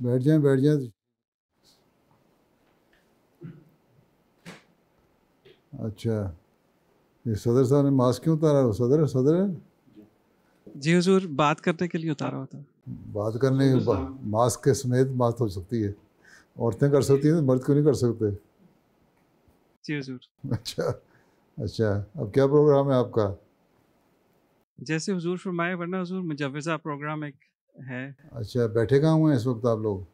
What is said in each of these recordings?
बैठ जाएँ बैठ जाएँ। अच्छा ये सदर साहब ने मास्क क्यों उतारा? सदर सदर? जी हुजूर बात करने के लिए उतारा होता बात करने बा, मास्क के समेत बात हो सकती है। औरतें कर सकती हैं मर्द क्यों नहीं कर सकते? जी हुजूर। अच्छा अच्छा अब क्या प्रोग्राम है आपका? जैसे हुजूर फरमाए वरना हुजूर मुजवजा प्रोग्राम एक है। अच्छा बैठे कहाँ हुए हैं इस वक्त आप लोग?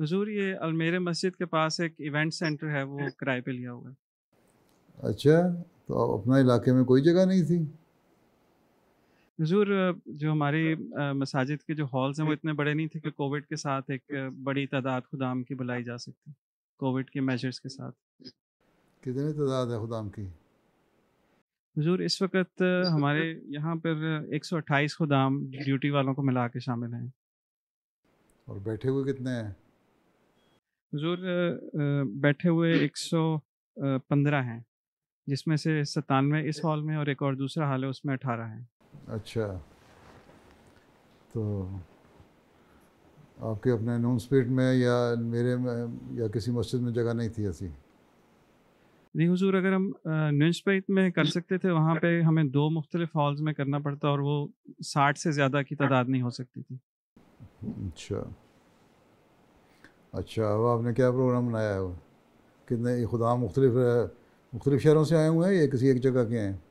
हुजूर ये अलमेरे मस्जिद के पास एक इवेंट सेंटर है वो किराए पे लिया हुआ है। अच्छा तो अपना इलाके में कोई जगह नहीं थी? हुजूर जो हमारी मसाजिद के जो हॉल्स हैं वो इतने बड़े नहीं थे कि कोविड के साथ एक बड़ी तादाद खुदाम की बुलाई जा सकती कोविड के मेजर्स के साथ। कितने तादाद है खुदाम की? हुजूर इस वक्त हमारे यहाँ पर 128 खुदाम ड्यूटी वालों को मिला के शामिल हैं। और बैठे हुए कितने हैं? हुजूर बैठे हुए 115 हैं जिसमें से सतानवे इस हॉल में और एक और दूसरा हॉल है उसमें अठारह हैं। अच्छा। तो आपके अपने नून स्पीड में या मेरे में या किसी मस्जिद में जगह नहीं थी ऐसी? नहीं हजूर अगर हम न्यूज़पेट में कर सकते थे वहाँ पे हमें दो मुख्तलिफ़ हॉल्स में करना पड़ता और वो साठ से ज़्यादा की तादाद नहीं हो सकती थी। अच्छा। अच्छा अब आपने क्या प्रोग्राम बनाया है? कितने खुदा मुख्तलिफ़ मुख्तलिफ़ शहरों से आए हुए हैं या किसी एक जगह के हैं?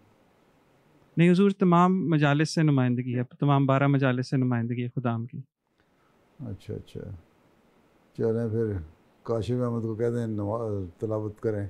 नहीं हजूर तमाम मजालस से नुमाइंदगी है तमाम बारह मजालस से नुमाइंदगी है खुदाम की। अच्छा अच्छा। चलें फिर काशिफ अहमद को कह दें तलावत करें।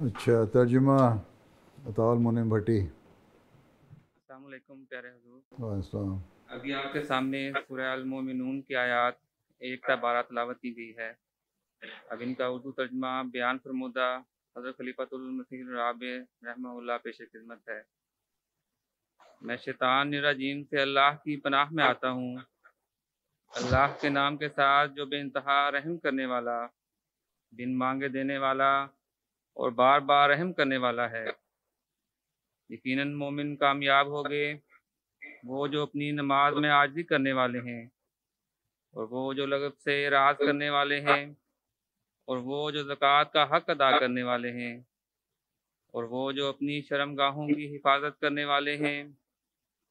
अच्छा तर्जुमा अताल मुनिम भट्टी अस्सलामुअलैकुम प्यारे हजूर वालेकुम अभी आपके सामने सूरह अल मोमिनून की आयत एक ता बारह तलावत की गई है अब इनका उर्दू तर्जमा बयान फरमुदा हज़रत खलीफतुल मसीह राब रहमहुल्लाह पेश खिदमत है। मैं शैतान निराजीम से अल्लाह की पनाह में आता हूँ। अल्लाह के नाम के साथ जो बेइंतहा रहम करने वाला बिन मांगे देने वाला और बार बार रहम करने वाला है। यकीनन मोमिन कामयाब हो गए, वो जो अपनी नमाज़ में आजी करने वाले हैं और वो जो लगत से राज करने वाले हैं और वो जो ज़क़़त का हक अदा करने वाले हैं और वो जो अपनी शर्मगाहों की हिफाजत करने वाले हैं।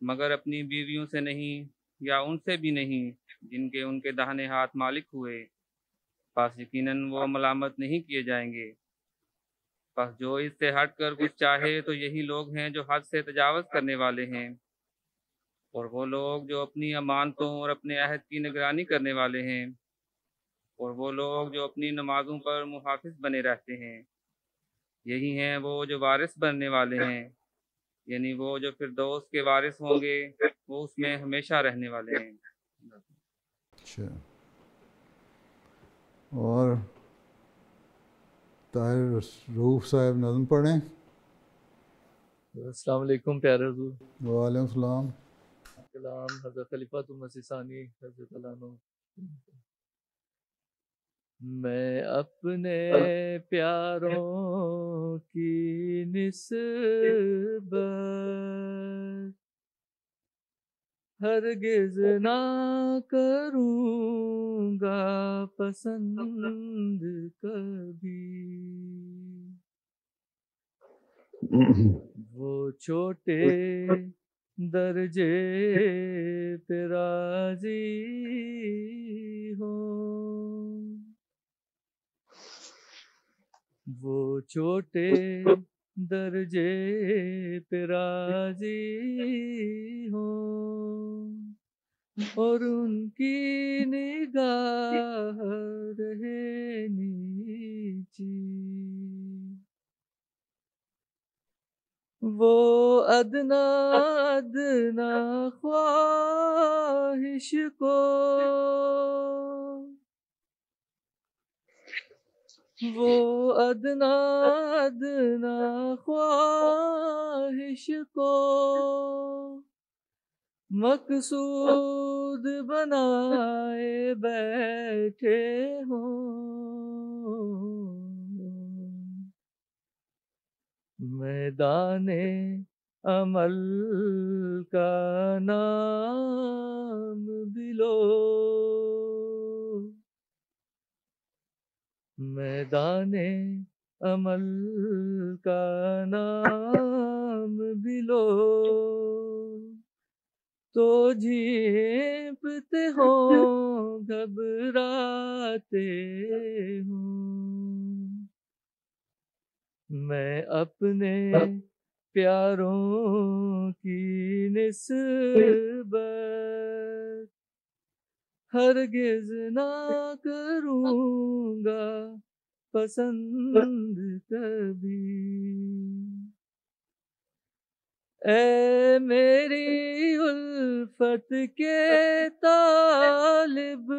मगर अपनी बीवियों से नहीं या उनसे भी नहीं जिनके उनके दाहने हाथ मालिक हुए बस यकीनन वो मलामत नहीं किए जाएँगे। बस जो इससे हट कर कुछ चाहे तो यही लोग हैं जो हद से तजावज़ करने वाले हैं। और वो लोग जो अपनी अमानतों और अपने अहद की निगरानी करने वाले हैं और वो लोग जो अपनी नमाजों पर मुहाफ़ बने रहते हैं यही हैं वो जो वारिस बनने वाले हैं यानी वो जो फिर दोस्त के वारिस होंगे वो उसमें हमेशा रहने वाले हैं। अच्छा। और ताहिर रूफ साहब नज़म पढ़ें। अस्सलाम वालेकुम प्यारे हजूर। वालेकुम सलाम। कलाम हज़रत खलीफा तुम मसीसानी हज़रत मैं अपने प्यारों की निस्बत हरगिज ना करूँगा पसंद कभी। वो छोटे दर्जे पे राज़ी वो छोटे दर्जे पे राज़ी हो और उनकी निगाह रहे नीची। वो अदना अदना ख्वाहिश को वो अदना अदना ख्वाहिश को मकसूद बनाए बैठे हो। मैदाने अमल का नाम बिलो मैदाने अमल का नाम बिलो। तो झीपते हो घबराते हो। मैं अपने प्यारों की निस्बत हरगिज ना करूँगा पसंद कभी। ए मेरी उल्फत के तालिब।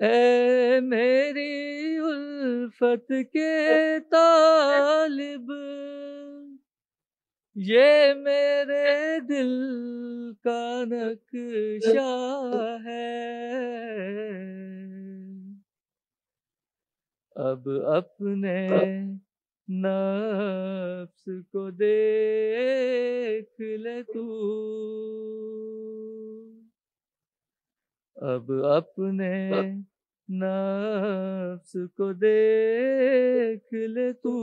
ए मेरी उल्फत के तालिब। ये मेरे दिल का नक्शा है। अब अपने नफ्स को देख ले तू। अब अपने नफ्स को देख ले तू।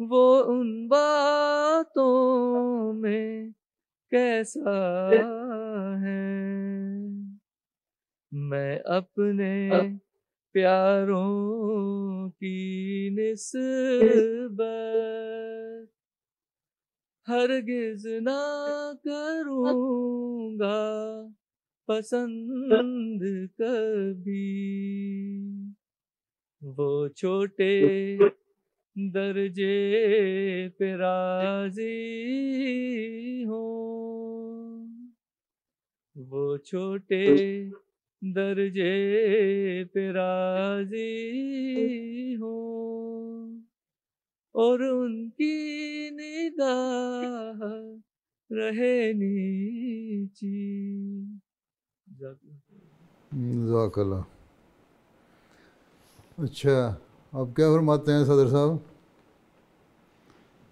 वो उन बातों में कैसा है? मैं अपने प्यारों की निस्बत हरगिज ना करूँगा पसंद कभी। वो छोटे दर्जे पे राज़ी हो। वो छोटे दर्जे पे राज़ी हो। और उनकी निगाह रहे नीची। जजाकल्ला अच्छा। अब क्या फरमाते हैं सदर साहब?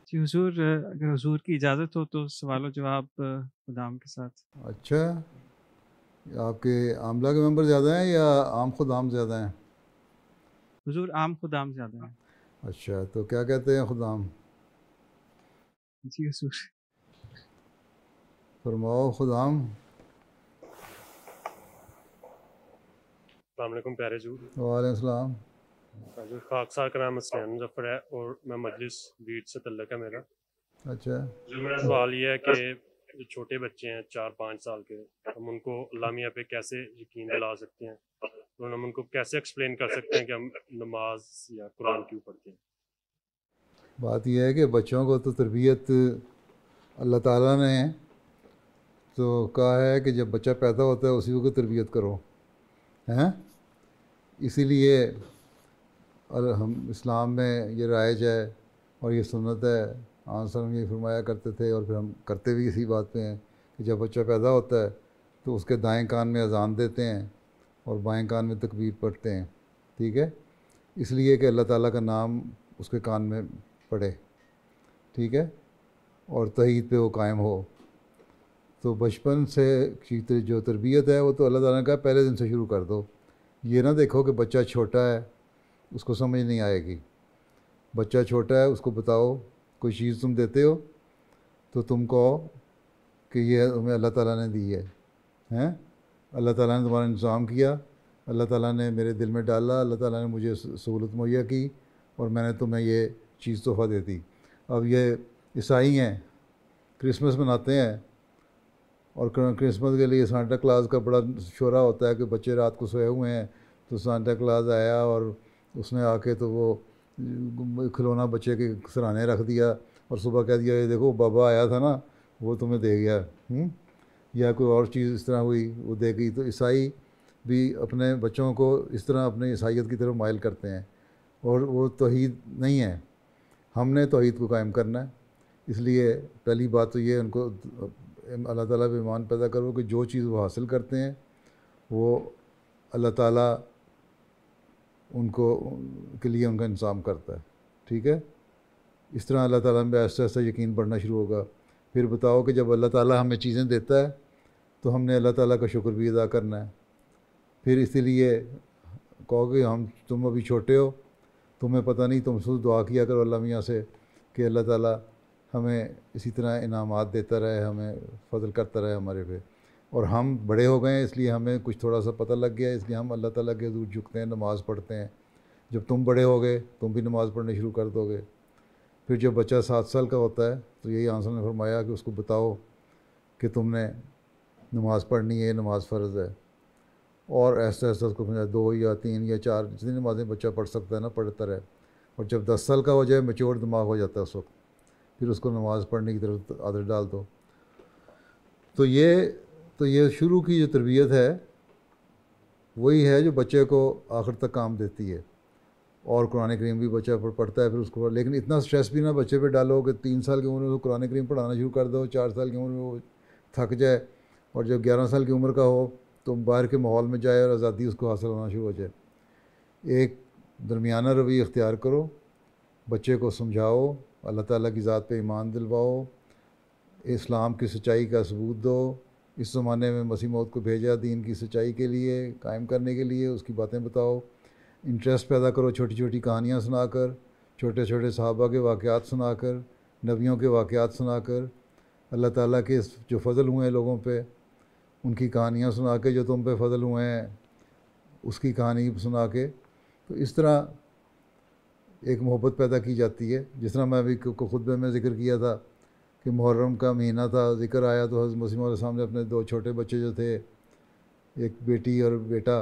जी हुजूर अगर हुजूर की इजाज़त हो तो सवाल जवाब खुदाम के साथ। अच्छा। आपके आमला के मेंबर ज़्यादा हैं या आम खुदाम ज़्यादा हैं? हुजूर आम खुदाम ज़्यादा हैं। अच्छा तो क्या कहते हैं खुदाम? जी हुजूर। फरमाओ खुदाम। अलैक्म प्यारे जूर वालेकुम खाकसार का नाम असलैन मुजफ्फर है और मैं मजलिस बीट से तल्लक है मेरा। अच्छा। जो मेरा सवाल ये है कि जो छोटे बच्चे हैं चार पाँच साल के हम उनको अल्लाह पे कैसे यकीन दिला सकते हैं? और हम उनको कैसे एक्सप्लेन कर सकते हैं कि हम नमाज़ या कुरान क्यों पढ़ते हैं? बात यह है कि बच्चों को तो तरबियत अल्लाह ताला ने तो कहा है कि जब बच्चा पैदा होता है उसी को तरबियत करो। हैं? इसीलिए और हम इस्लाम में ये राइज है और ये सुन्नत है। आंसर ये फरमाया करते थे और फिर हम करते भी इसी बात पे हैं कि जब बच्चा पैदा होता है तो उसके दाएँ कान में अजान देते हैं और बाएँ कान में तकबीर पढ़ते हैं। ठीक है? इसलिए कि अल्लाह ताला का नाम उसके कान में पढ़े ठीक है? और तहीद पे वो कायम हो। तो बचपन से जो तरबियत है वो तो अल्लाह ताला कहा, पहले दिन से शुरू कर दो। ये ना देखो कि बच्चा छोटा है उसको समझ नहीं आएगी। बच्चा छोटा है, उसको बताओ, कोई चीज़ तुम देते हो तो तुम कहो कि यह तुम्हें अल्लाह ताला ने दी है। हैं? अल्लाह ताला ने तुम्हारा इंतज़ाम किया, अल्लाह ताला ने मेरे दिल में डाला, अल्लाह ताला ने मुझे सहूलत मुहैया की और मैंने तुम्हें ये चीज़ तोहफ़ा दे दी। अब ये ईसाई हैं, क्रिसमस मनाते हैं और क्रिसमस के लिए सांता क्लास का बड़ा शोरा होता है कि बच्चे रात को सोए हुए हैं तो सांता क्लास आया और उसने आके तो वो खिलौना बच्चे के सराहने रख दिया और सुबह कह दिया, ये देखो, बाबा आया था ना, वो तुम्हें दे गया। हुँ? या कोई और चीज़ इस तरह हुई, वो दे गई। तो ईसाई भी अपने बच्चों को इस तरह अपने ईसाइत की तरफ़ माइल करते हैं और वो तोहीद नहीं है। हमने तोहद को कायम करना है। इसलिए पहली बात तो ये, उनको अल्लाह ताला पे ईमान पैदा करो कि जो चीज़ वो हासिल करते हैं, वो अल्लाह ताला उनको, के लिए उनका इंतज़ाम करता है। ठीक है? इस तरह अल्लाह ताला में ऐसा ऐसा यकीन बढ़ना शुरू होगा। फिर बताओ कि जब अल्लाह ताला हमें चीज़ें देता है तो हमने अल्लाह ताला का शुक्र भी अदा करना है। फिर इसीलिए कहो कि हम, तुम अभी छोटे हो, तुम्हें पता नहीं, तुम शुद्ध दुआ किया करो अल्लाह मियाँ से कि अल्लाह ताला हमें इसी तरह इनामात देता रहे, हमें फजल करता रहे हमारे पे। और हम बड़े हो गए इसलिए हमें कुछ थोड़ा सा पता लग गया इसलिए हम अल्लाह ताला के हजूर झुकते हैं, नमाज़ पढ़ते हैं। जब तुम बड़े हो गए, तुम भी नमाज़ पढ़ने शुरू कर दोगे। फिर जब बच्चा सात साल का होता है तो यही आंसर ने फरमाया कि उसको बताओ कि तुमने नमाज़ पढ़नी है नमाज़ फ़र्ज़ है। और ऐसा ऐसा उसको समझा, दो या तीन या चार, जितनी नमाज़ें बच्चा पढ़ सकता है ना, पढ़ता रहे। और जब दस साल का हो जाए मेच्योर दिमाग हो जाता है उस वक्त, फिर उसको नमाज़ पढ़ने की तरफ़ आदत डाल दो। तो ये तो ये शुरू की जो तरबियत है, वही है जो बच्चे को आखिर तक काम देती है। और कुरान करीम भी बच्चा पढ़ता है, फिर उसको लेकिन इतना स्ट्रेस भी ना बच्चे पे डालो कि तीन साल की उम्र में उसको कुरान करीम पढ़ाना शुरू कर दो, चार साल की उम्र में वो थक जाए, और जब ग्यारह साल की उम्र का हो तो बाहर के माहौल में जाए और आज़ादी उसको हासिल होना शुरू हो जाए। एक दरमियाना रवि अख्तियार करो, बच्चे को समझाओ, अल्लाह ताला की ज़ात पे ईमान दिलवाओ, इस्लाम की सच्चाई का सबूत दो इस ज़माने में मसीह मौत को भेजा, दीन की सच्चाई के लिए, कायम करने के लिए, उसकी बातें बताओ। इंटरेस्ट पैदा करो छोटी छोटी कहानियाँ सुनाकर छोटे छोटे सहाबा के वाक़ात सुनाकर, नबियों के वाक़ात सुनाकर। अल्लाह ताला के जो फ़ज़ल हुए हैं लोगों पे, उनकी कहानियाँ सुना के जो तुम पे फ़ज़ल हुए हैं, उसकी कहानी सुना के तो इस तरह एक मोहब्बत पैदा की जाती है, जिस तरह मैं अभी खुतबे में ज़िक्र किया था। कि मुहर्रम का महीना था, ज़िक्र आया तो हज़रत मसीम सामने अपने दो छोटे बच्चे जो थे, एक बेटी और बेटा,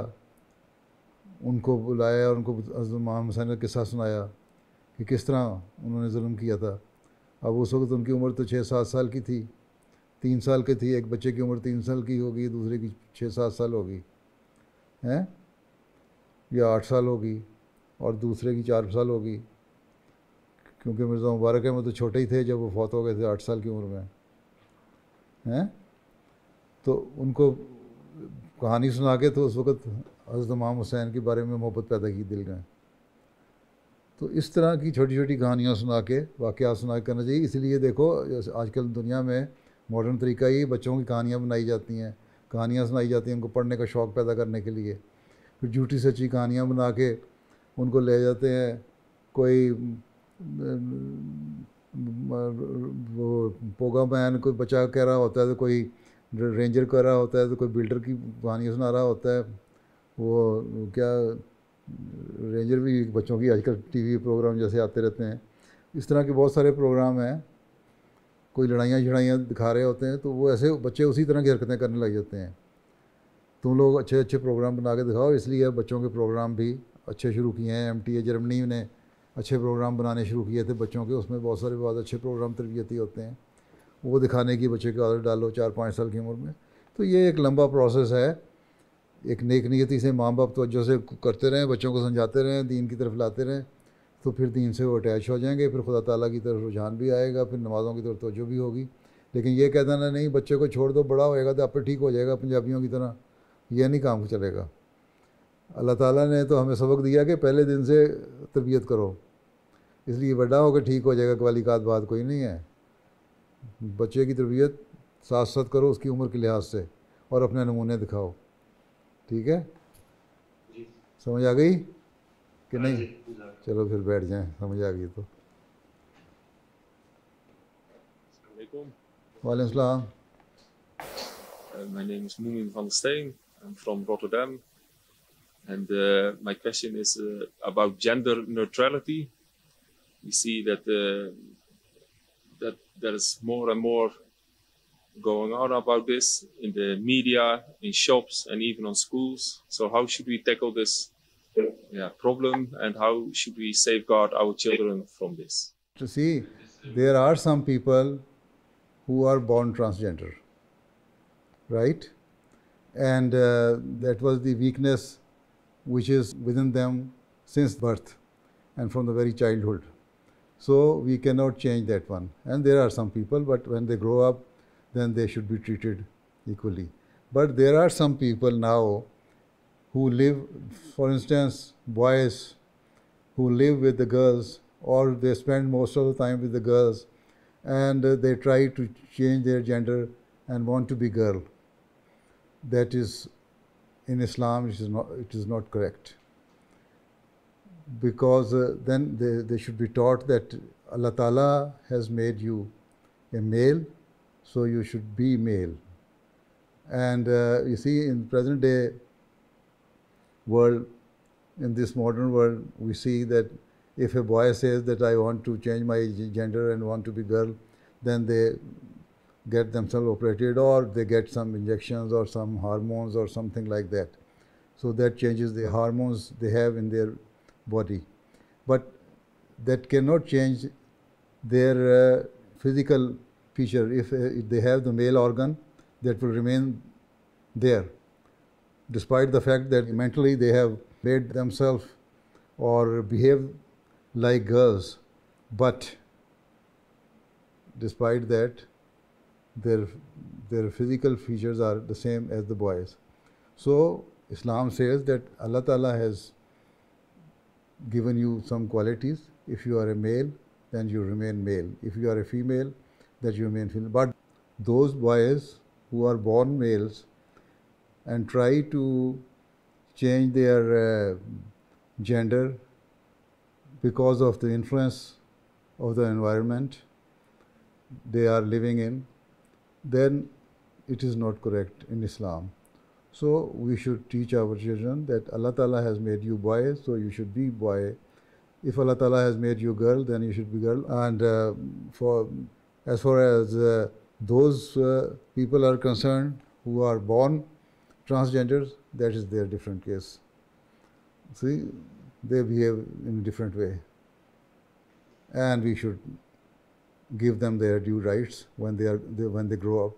उनको बुलाया और उनको हज़रत मोहम्मद हुसैन का किस्सा सुनाया कि किस तरह उन्होंने जुल्म किया था। अब उस वक्त उनकी उम्र तो छः सात साल की थी, तीन साल की थी, एक बच्चे की उम्र तीन साल की होगी, दूसरे की छः सात साल होगी, हैं? या आठ साल होगी और दूसरे की चार साल होगी। क्योंकि मिर्ज़ा मुबारक अहमद तो छोटे ही थे जब वो फौत हो गए थे, आठ साल की उम्र में। हैं? तो उनको कहानी सुना के तो उस वक़्त हज़रत इमाम हुसैन के बारे में मोहब्बत पैदा की दिल में। तो इस तरह की छोटी छोटी कहानियाँ सुना के वाक़ सुना के करना चाहिए। इसलिए देखो आजकल दुनिया में मॉडर्न तरीका ही, बच्चों की कहानियाँ बनाई जाती हैं। कहानियाँ सुनाई जाती हैं उनको पढ़ने का शौक़ पैदा करने के लिए। फिर झूठी सच्ची कहानियाँ बना के उनको ले जाते हैं। कोई वो पोगा मैन कोई बच्चा कह रहा होता है तो कोई रेंजर कह रहा होता है तो कोई बिल्डर की कहानियाँ सुना रहा होता है। वो क्या, रेंजर भी बच्चों की आजकल टीवी प्रोग्राम जैसे आते रहते हैं। इस तरह के बहुत सारे प्रोग्राम हैं। कोई लड़ाइयाँ झड़ाइयाँ दिखा रहे होते हैं तो वो ऐसे बच्चे उसी तरह की हरकतें करने लग जाते हैं। तुम लोग अच्छे अच्छे प्रोग्राम बना के दिखाओ, इसलिए बच्चों के प्रोग्राम भी अच्छे शुरू किए हैं। एम टी ए जर्मनी ने अच्छे प्रोग्राम बनाने शुरू किए थे बच्चों के, उसमें बहुत सारे बहुत अच्छे प्रोग्राम तरबियती होते हैं। वो दिखाने की बच्चे की आदत डालो चार पाँच साल की उम्र में। तो ये एक लंबा प्रोसेस है। एक नेक नीयती से माँ बाप तोज्जो से करते रहें, बच्चों को समझाते रहें, दीन की तरफ़ लाते रहें तो फिर दीन से वो अटैच हो जाएँगे, फिर खुदा ताला की तरफ़ रुझान भी आएगा, फिर नमाज़ों की तरफ़ तोज्जो भी होगी। लेकिन ये कह देना नहीं, बच्चे को छोड़ दो, बड़ा होएगा तो आप ठीक हो जाएगा, पंजाबियों की तरह। ये नहीं काम चलेगा। अल्लाह ताला ने तो हमें सबक दिया कि पहले दिन से तरबियत करो। इसलिए बड़ा होकर ठीक हो जाएगा वाली का बात कोई नहीं है। बच्चे की तरबियत साथ साथ करो उसकी उम्र के लिहाज से और अपने नमूने दिखाओ। ठीक है? समझ आ गई? कि नहीं? चलो फिर बैठ जाएँ समझ आ गई तो। वालेकुम। सलाम Uh, my name is Moomin van der Steen. I'm from Rotterdam. And uh, my question is uh, about gender neutrality. We see that uh, that there is more and more going on about this in the media, in shops, and even on schools. So how should we tackle this yeah, problem, and how should we safeguard our children from this? To see, there are some people who are born transgender, right? And uh, that was the weakness which is within them since birth and from the very childhood. So we cannot change that one. And there are some people, but when they grow up, then they should be treated equally. But there are some people now who live, for instance, boys who live with the girls or they spend most of the time with the girls and uh, they try to change their gender and want to be girl. That is, in Islam, it is not, it is not correct. Because uh, then they, they should be taught that Allah Ta'ala has made you a male, so you should be male. And uh, you see, in present day world, in this modern world, we see that if a boy says that I want to change my gender and want to be girl, then they get themselves operated or they get some injections or some hormones or something like that. So that changes the hormones they have in their body. But that cannot change their uh, physical feature. If, uh, if they have the male organ, that will remain there, despite the fact that mentally they have made themselves or behave like girls, but despite that, their their physical features are the same as the boys. So Islam says that Allah Ta'ala has given you some qualities. If you are a male, then you remain male. If you are a female, that you remain female. But those boys who are born males and try to change their uh, gender because of the influence of the environment they are living in, then it is not correct in Islam. So we should teach our children that Allah Ta'ala has made you boy, so you should be boy. If Allah Ta'ala has made you girl, then you should be girl. And uh, for as far as uh, those uh, people are concerned who are born transgenders, that is their different case. See, they behave in a different way. And we should give them their due rights when they, are, they, when they grow up.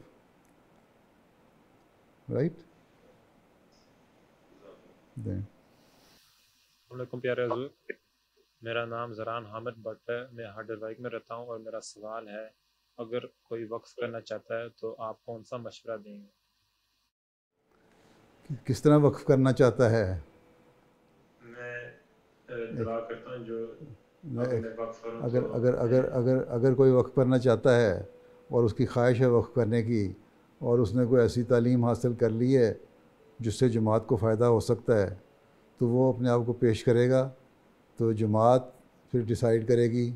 Right? वालेकुम प्यारे हजूर मेरा नाम जरान हामिद भट्ट है मैं हार्डरवाइक में रहता हूँ और मेरा सवाल है अगर कोई वक्फ करना चाहता है तो आप कौन सा मशवरा देंगे? किस तरह वक्फ करना चाहता है? मैं दुआ करता हूँ जो मैं- अगर अगर अगर अगर अगर कोई वक्फ करना चाहता है और उसकी ख्वाहिश है वक्फ करने की और उसने कोई ऐसी तालीम हासिल कर ली है जिससे जमात को फ़ायदा हो सकता है तो वो अपने आप को पेश करेगा। तो जमात फिर डिसाइड करेगी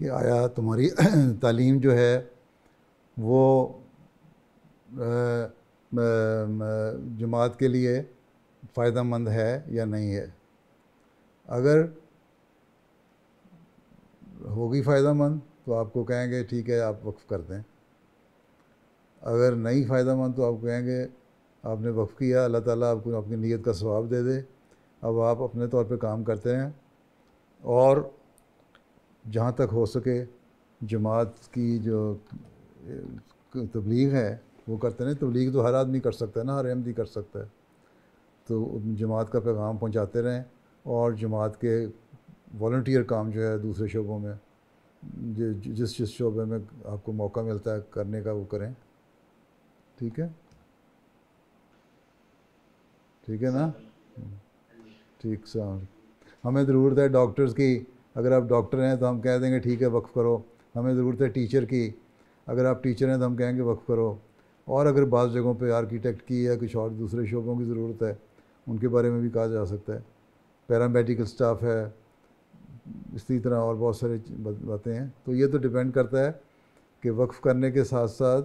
कि आया तुम्हारी तालीम जो है, वो जमात के लिए फ़ायदा मंद है या नहीं है। अगर होगी फ़ायदा मंद तो आपको कहेंगे, ठीक है, आप वक्फ़ कर दें। अगर नहीं फ़ायदा मंद तो आप कहेंगे आपने वक्फ़ किया, अल्लाह ताला आपको अपनी नीयत का सवाब दे दे। अब आप अपने तौर पे काम करते हैं और जहाँ तक हो सके जमात की जो तबलीग है, वो करते हैं तबलीग तो हर आदमी कर सकता है ना, हर अहमदी कर सकता है। तो जमात का पैगाम पहुँचाते रहें और जमात के वॉल्टियर काम जो है दूसरे शोबों में जिस जिस शोबे में आपको मौका मिलता है करने का, वो करें। ठीक है? ठीक है ना? ठीक सलाम हमें ज़रूरत है डॉक्टर्स की। अगर आप डॉक्टर हैं तो हम कह देंगे, ठीक है, वक्फ़ करो। हमें ज़रूरत है टीचर की। अगर आप टीचर हैं तो हम कहेंगे, वक्फ़ करो। और अगर बाज़ जगहों पे आर्किटेक्ट की या कुछ और दूसरे शोबों की ज़रूरत है, उनके बारे में भी कहा जा सकता है। पैरामेडिकल स्टाफ है, इसी तरह और बहुत सारी बातें हैं। तो ये तो डिपेंड करता है कि वक्फ़ करने के साथ साथ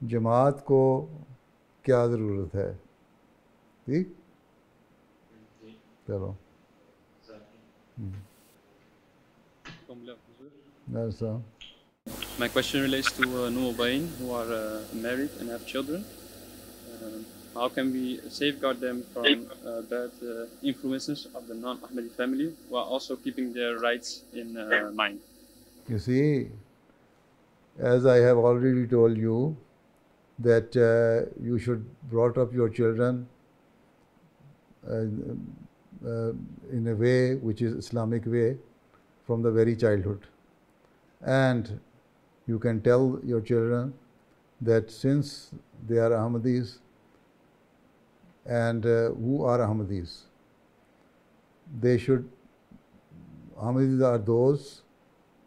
जमात को क्या ज़रूरत है। E? Pero. That's all. My question relates to uh, Nuwabain who are uh, married and have children. Uh, how can we safeguard them from uh, bad uh, influences of the non-Ahmadi family while also keeping their rights in uh, mind? You see, as I have already told you, that uh, you should brought up your children in a way which is Islamic way from the very childhood. And you can tell your children that since they are Ahmadis and uh, who are Ahmadis, they should, Ahmadis are those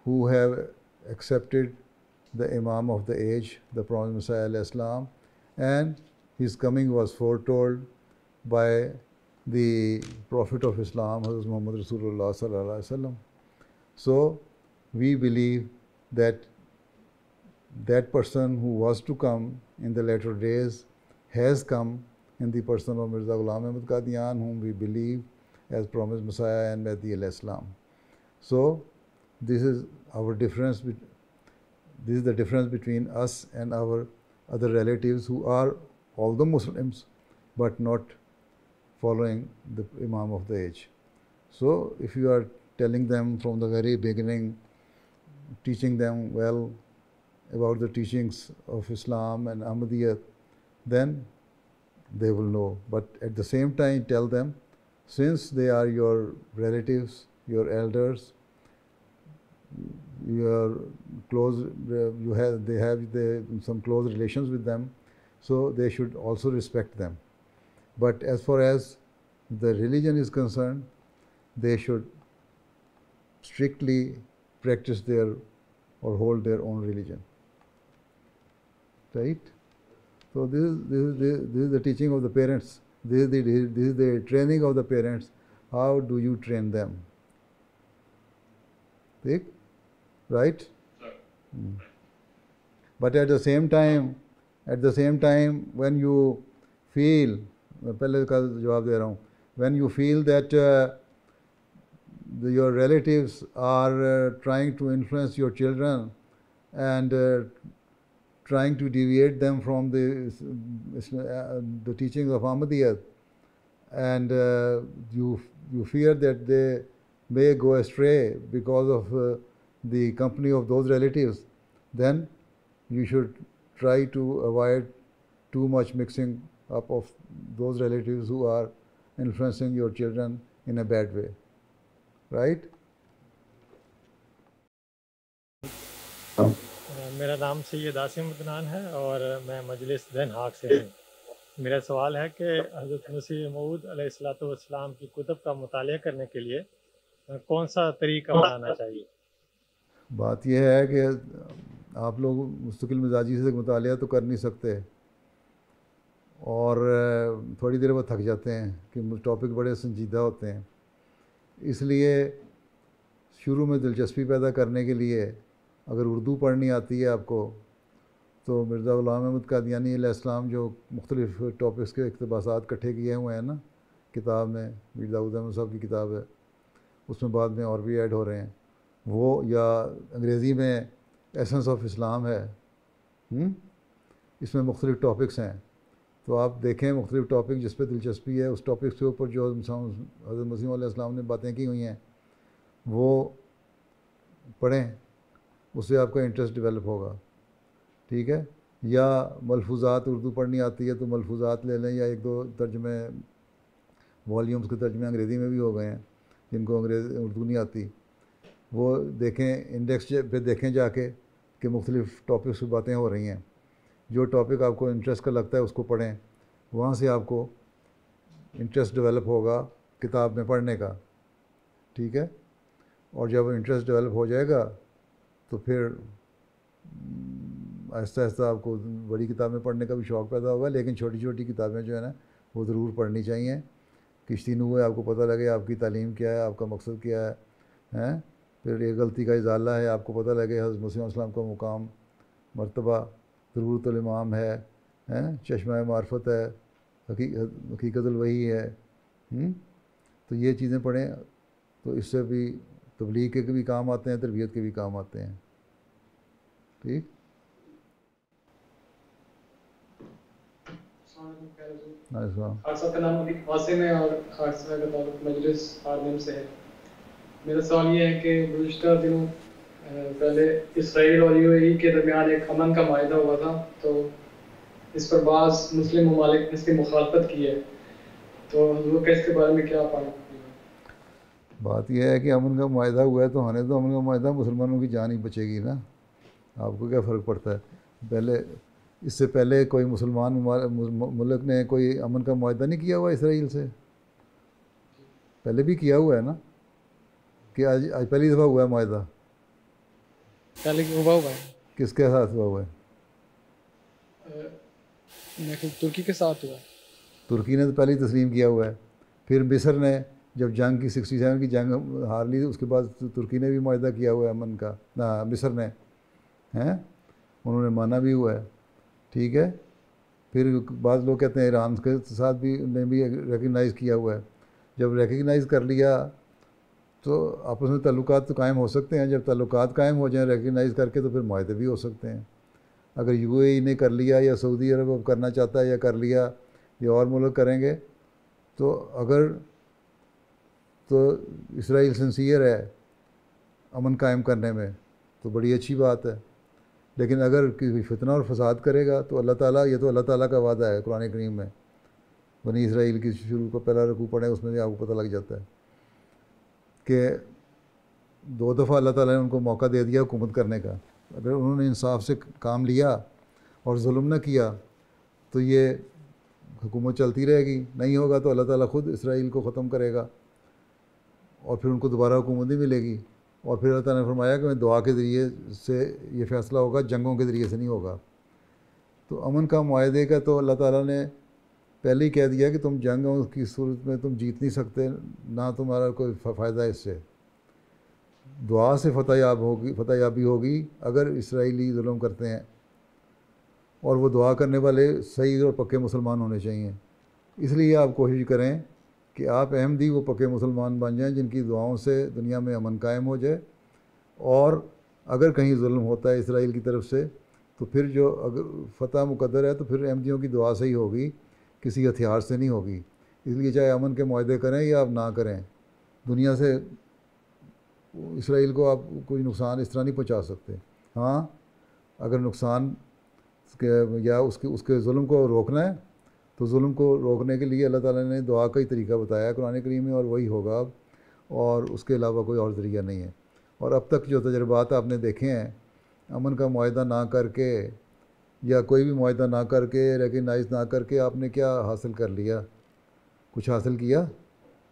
who have accepted the Imam of the age, the Prophet Messiah Islam, and his coming was foretold by the Prophet of Islam, Hazrat Muhammad Rasulullah. So we believe that that person who was to come in the latter days has come in the person of Mirza Ghulam Ahmad Qadian, whom we believe as promised Messiah and Mahdi alayhi Islam. So this is our difference. This is the difference between us and our other relatives who are although Muslims, but not following the Imam of the age. So if you are telling them from the very beginning, teaching them well about the teachings of Islam and Ahmadiyyat, then they will know. But at the same time, tell them, since they are your relatives, your elders, you are close, you have, they have some close relations with them, so they should also respect them. But as far as the religion is concerned, they should strictly practice their or hold their own religion. Right? So this is, this is, the, this is the teaching of the parents. This is the, this is the training of the parents. How do you train them? ठीक right Hmm. but at the same time at the same time when you feel मैं पहले का जवाब दे रहा हूँ when you feel that uh, the, your relatives are uh, trying to influence your children and uh, trying to deviate them from the, uh, the teachings of Ahmadiyyat and uh, you, you fear that they may go astray because of uh, the company of those relatives, then you should try to avoid too much mixing up of those relatives who are influencing your children in a bad way. Right? Uh, मेरा नाम सैयद आसिम अदनान है और मैं मजलिस then हाक से हूँ मेरा सवाल है कि हज़रत मसीह मऊद अलैहिस्सलाम की कुतुब का मुताल करने के लिए कौन सा तरीका अपनाना चाहिए बात यह है कि आप लोग मुस्तकिल मिजाजी से मुताल तो कर नहीं सकते और थोड़ी देर बाद थक जाते हैं कि टॉपिक बड़े संजीदा होते हैं। इसलिए शुरू में दिलचस्पी पैदा करने के लिए अगर उर्दू पढ़नी आती है आपको तो मिर्ज़ा ग़ुलाम अहमद कादियानी अलैहिस्सलाम जो मुख्तलिफ़ टॉपिक्स के इकतबास इकट्ठे किए हुए हैं ना, किताब में मीर दाऊद अहमद साहब की किताब है, उसमें बाद में और भी ऐड हो रहे हैं। वो या अंग्रेज़ी में एसेंस ऑफ़ इस्लाम है, हुँ? इसमें मुख्तलिफ़ टॉपिक्स हैं। तो आप देखें मुख्तलिफ़ टॉपिक जिस पर दिलचस्पी है, उस टॉपिक के ऊपर जो हज़रत मसीम इस्लाम ने बातें की हुई हैं, वो पढ़ें, उससे आपका इंटरेस्ट डेवलप होगा। ठीक है? या मलफूज़ात उर्दू पढ़नी आती है तो मलफूज़ात ले लें, या एक दो तर्जमे वॉल्यूम्स के तर्जमे अंग्रेज़ी में भी हो गए हैं, जिनको अंग्रेज़, उर्दू नहीं आती। वो देखें इंडेक्स पे देखें जाके कि मुख्तलिफ़ टॉपिक्स की बातें हो रही हैं। जो टॉपिक आपको इंटरेस्ट का लगता है, उसको पढ़ें। वहाँ से आपको इंटरेस्ट डेवलप होगा किताब में पढ़ने का। ठीक है? और जब इंटरेस्ट डेवलप हो जाएगा तो फिर आहिस्ता आहिस्ता आपको बड़ी किताबें पढ़ने का भी शौक़ पैदा होगा, लेकिन छोटी छोटी किताबें जो है ना, वो ज़रूर पढ़नी चाहिए। किश्ती हुए, आपको पता लगे आपकी तालीम क्या है, आपका मकसद क्या है, हैं? फिर ये गलती का इजाला है, आपको पता लगे हज़रत मुस्लिम का मुकाम, मरतबा ज़रूरतमाम है, हैं? चश्मा मार्फत है हकीकत वही है हुँ? तो ये चीज़ें पढ़ें तो इससे भी तबलीग के भी काम आते हैं, तरबियत के भी काम आते हैं। ठीक? है। मेरा सवाल ये है कि गुजशत दिनों पहले इसराइल और यूएई के दरमियान एक अमन का माहा हुआ था तो इस पर बाज़ मुस्लिम ममालिक ने इसकी मुखालफत की है। तो का इसके बारे में क्या पाना बात यह है कि अमन का माहा हुआ है तो होने तो अमन का माहा मुसलमानों की जान ही बचेगी ना। आपको क्या फ़र्क पड़ता है? पहले, इससे पहले कोई मुसलमान मुल्क ने कोई अमन का माहा नहीं किया हुआ इसराइल से? पहले भी किया हुआ है ना? कि आज आज पहली दफ़ा हुआ है माहा पहले हुआ हुआ है किसके साथ हुआ हुआ है? तुर्की के साथ हुआ। तुर्की ने तो पहले ही तस्लीम किया हुआ है। फिर मिस्र ने जब जंग की सिक्सटी सेवन की जंग हार ली उसके बाद तुर्की ने भी माहा किया हुआ है अमन का। ना मिस्र ने। हैं? उन्होंने माना भी हुआ है। ठीक है? फिर बाद लोग कहते हैं ईरान के साथ भी ने भी रिकगनाइज़ किया हुआ है। जब रिकगनाइज़ कर लिया तो आपस में ताल्लुकात तो कायम हो सकते हैं। जब ताल्लुकात कायम हो जाएँ रिकगनाइज़ करके तो फिर माहे भी हो सकते हैं। अगर यू ए ने कर लिया या सऊदी अरब अब करना चाहता है या कर लिया या और मुल्क करेंगे तो अगर तो इसराइल सिंसियर है अमन कायम करने में तो बड़ी अच्छी बात है। लेकिन अगर कोई फितना और फसाद करेगा तो अल्लाह ताला, ये तो अल्लाह ताला का वादा है कुरान करीम में। बनी इसराइल की शुरू को पहला रकू पढ़े, उसमें भी आपको पता लग जाता है। कि दो दफ़ा अल्लाह ताला ने उनको मौका दे दिया हुकूमत करने का। अगर उन्होंने इंसाफ से काम लिया और जुल्म न किया तो ये हुकूमत चलती रहेगी। नहीं होगा तो अल्लाह ताला ख़ुद इसराइल को ख़त्म करेगा और फिर उनको दोबारा हुकूमत नहीं मिलेगी। और फिर अल्लाह ताला ने फरमाया कि मैं दुआ के ज़रिए से ये फ़ैसला होगा, जंगों के ज़रिए से नहीं होगा। तो अमन का माहे का तो अल्लाह ताला ने पहले ही कह दिया कि तुम जंग की सूरत में तुम जीत नहीं सकते, ना तुम्हारा कोई फ़ायदा इससे। दुआ से फतह याब होगी, फतह याबी होगी, अगर इसराइली जुल्म करते हैं। और वो दुआ करने वाले सही और पक्के मुसलमान होने चाहिए। इसलिए आप कोशिश करें कि आप अहमदी वो पक्के मुसलमान बन जाएँ जिनकी दुआओं से दुनिया में अमन कायम हो जाए। और अगर कहीं जुल्म होता है इसराइल की तरफ़ से तो फिर जो अगर फ़तह मुकदर है तो फिर अहमदियों की दुआ से ही होगी। किसी हथियार से नहीं होगी। इसलिए चाहे अमन के माहे करें या आप ना करें, दुनिया से इसराइल को आप कोई नुकसान इस तरह नहीं पहुँचा सकते। हाँ अगर नुकसान या उसके उसके जुल्म को रोकना है तो जुल्म को रोकने के लिए अल्लाह ताला ने दुआ का ही तरीका बताया कुरान करीम में और वही होगा अब, और उसके अलावा कोई और तरीका नहीं है। और अब तक जो तजर्बात आपने देखे हैं, अमन का माहा ना करके या कोई भी माहा ना करके रिकगनाइज ना करके आपने क्या हासिल कर लिया? कुछ हासिल किया?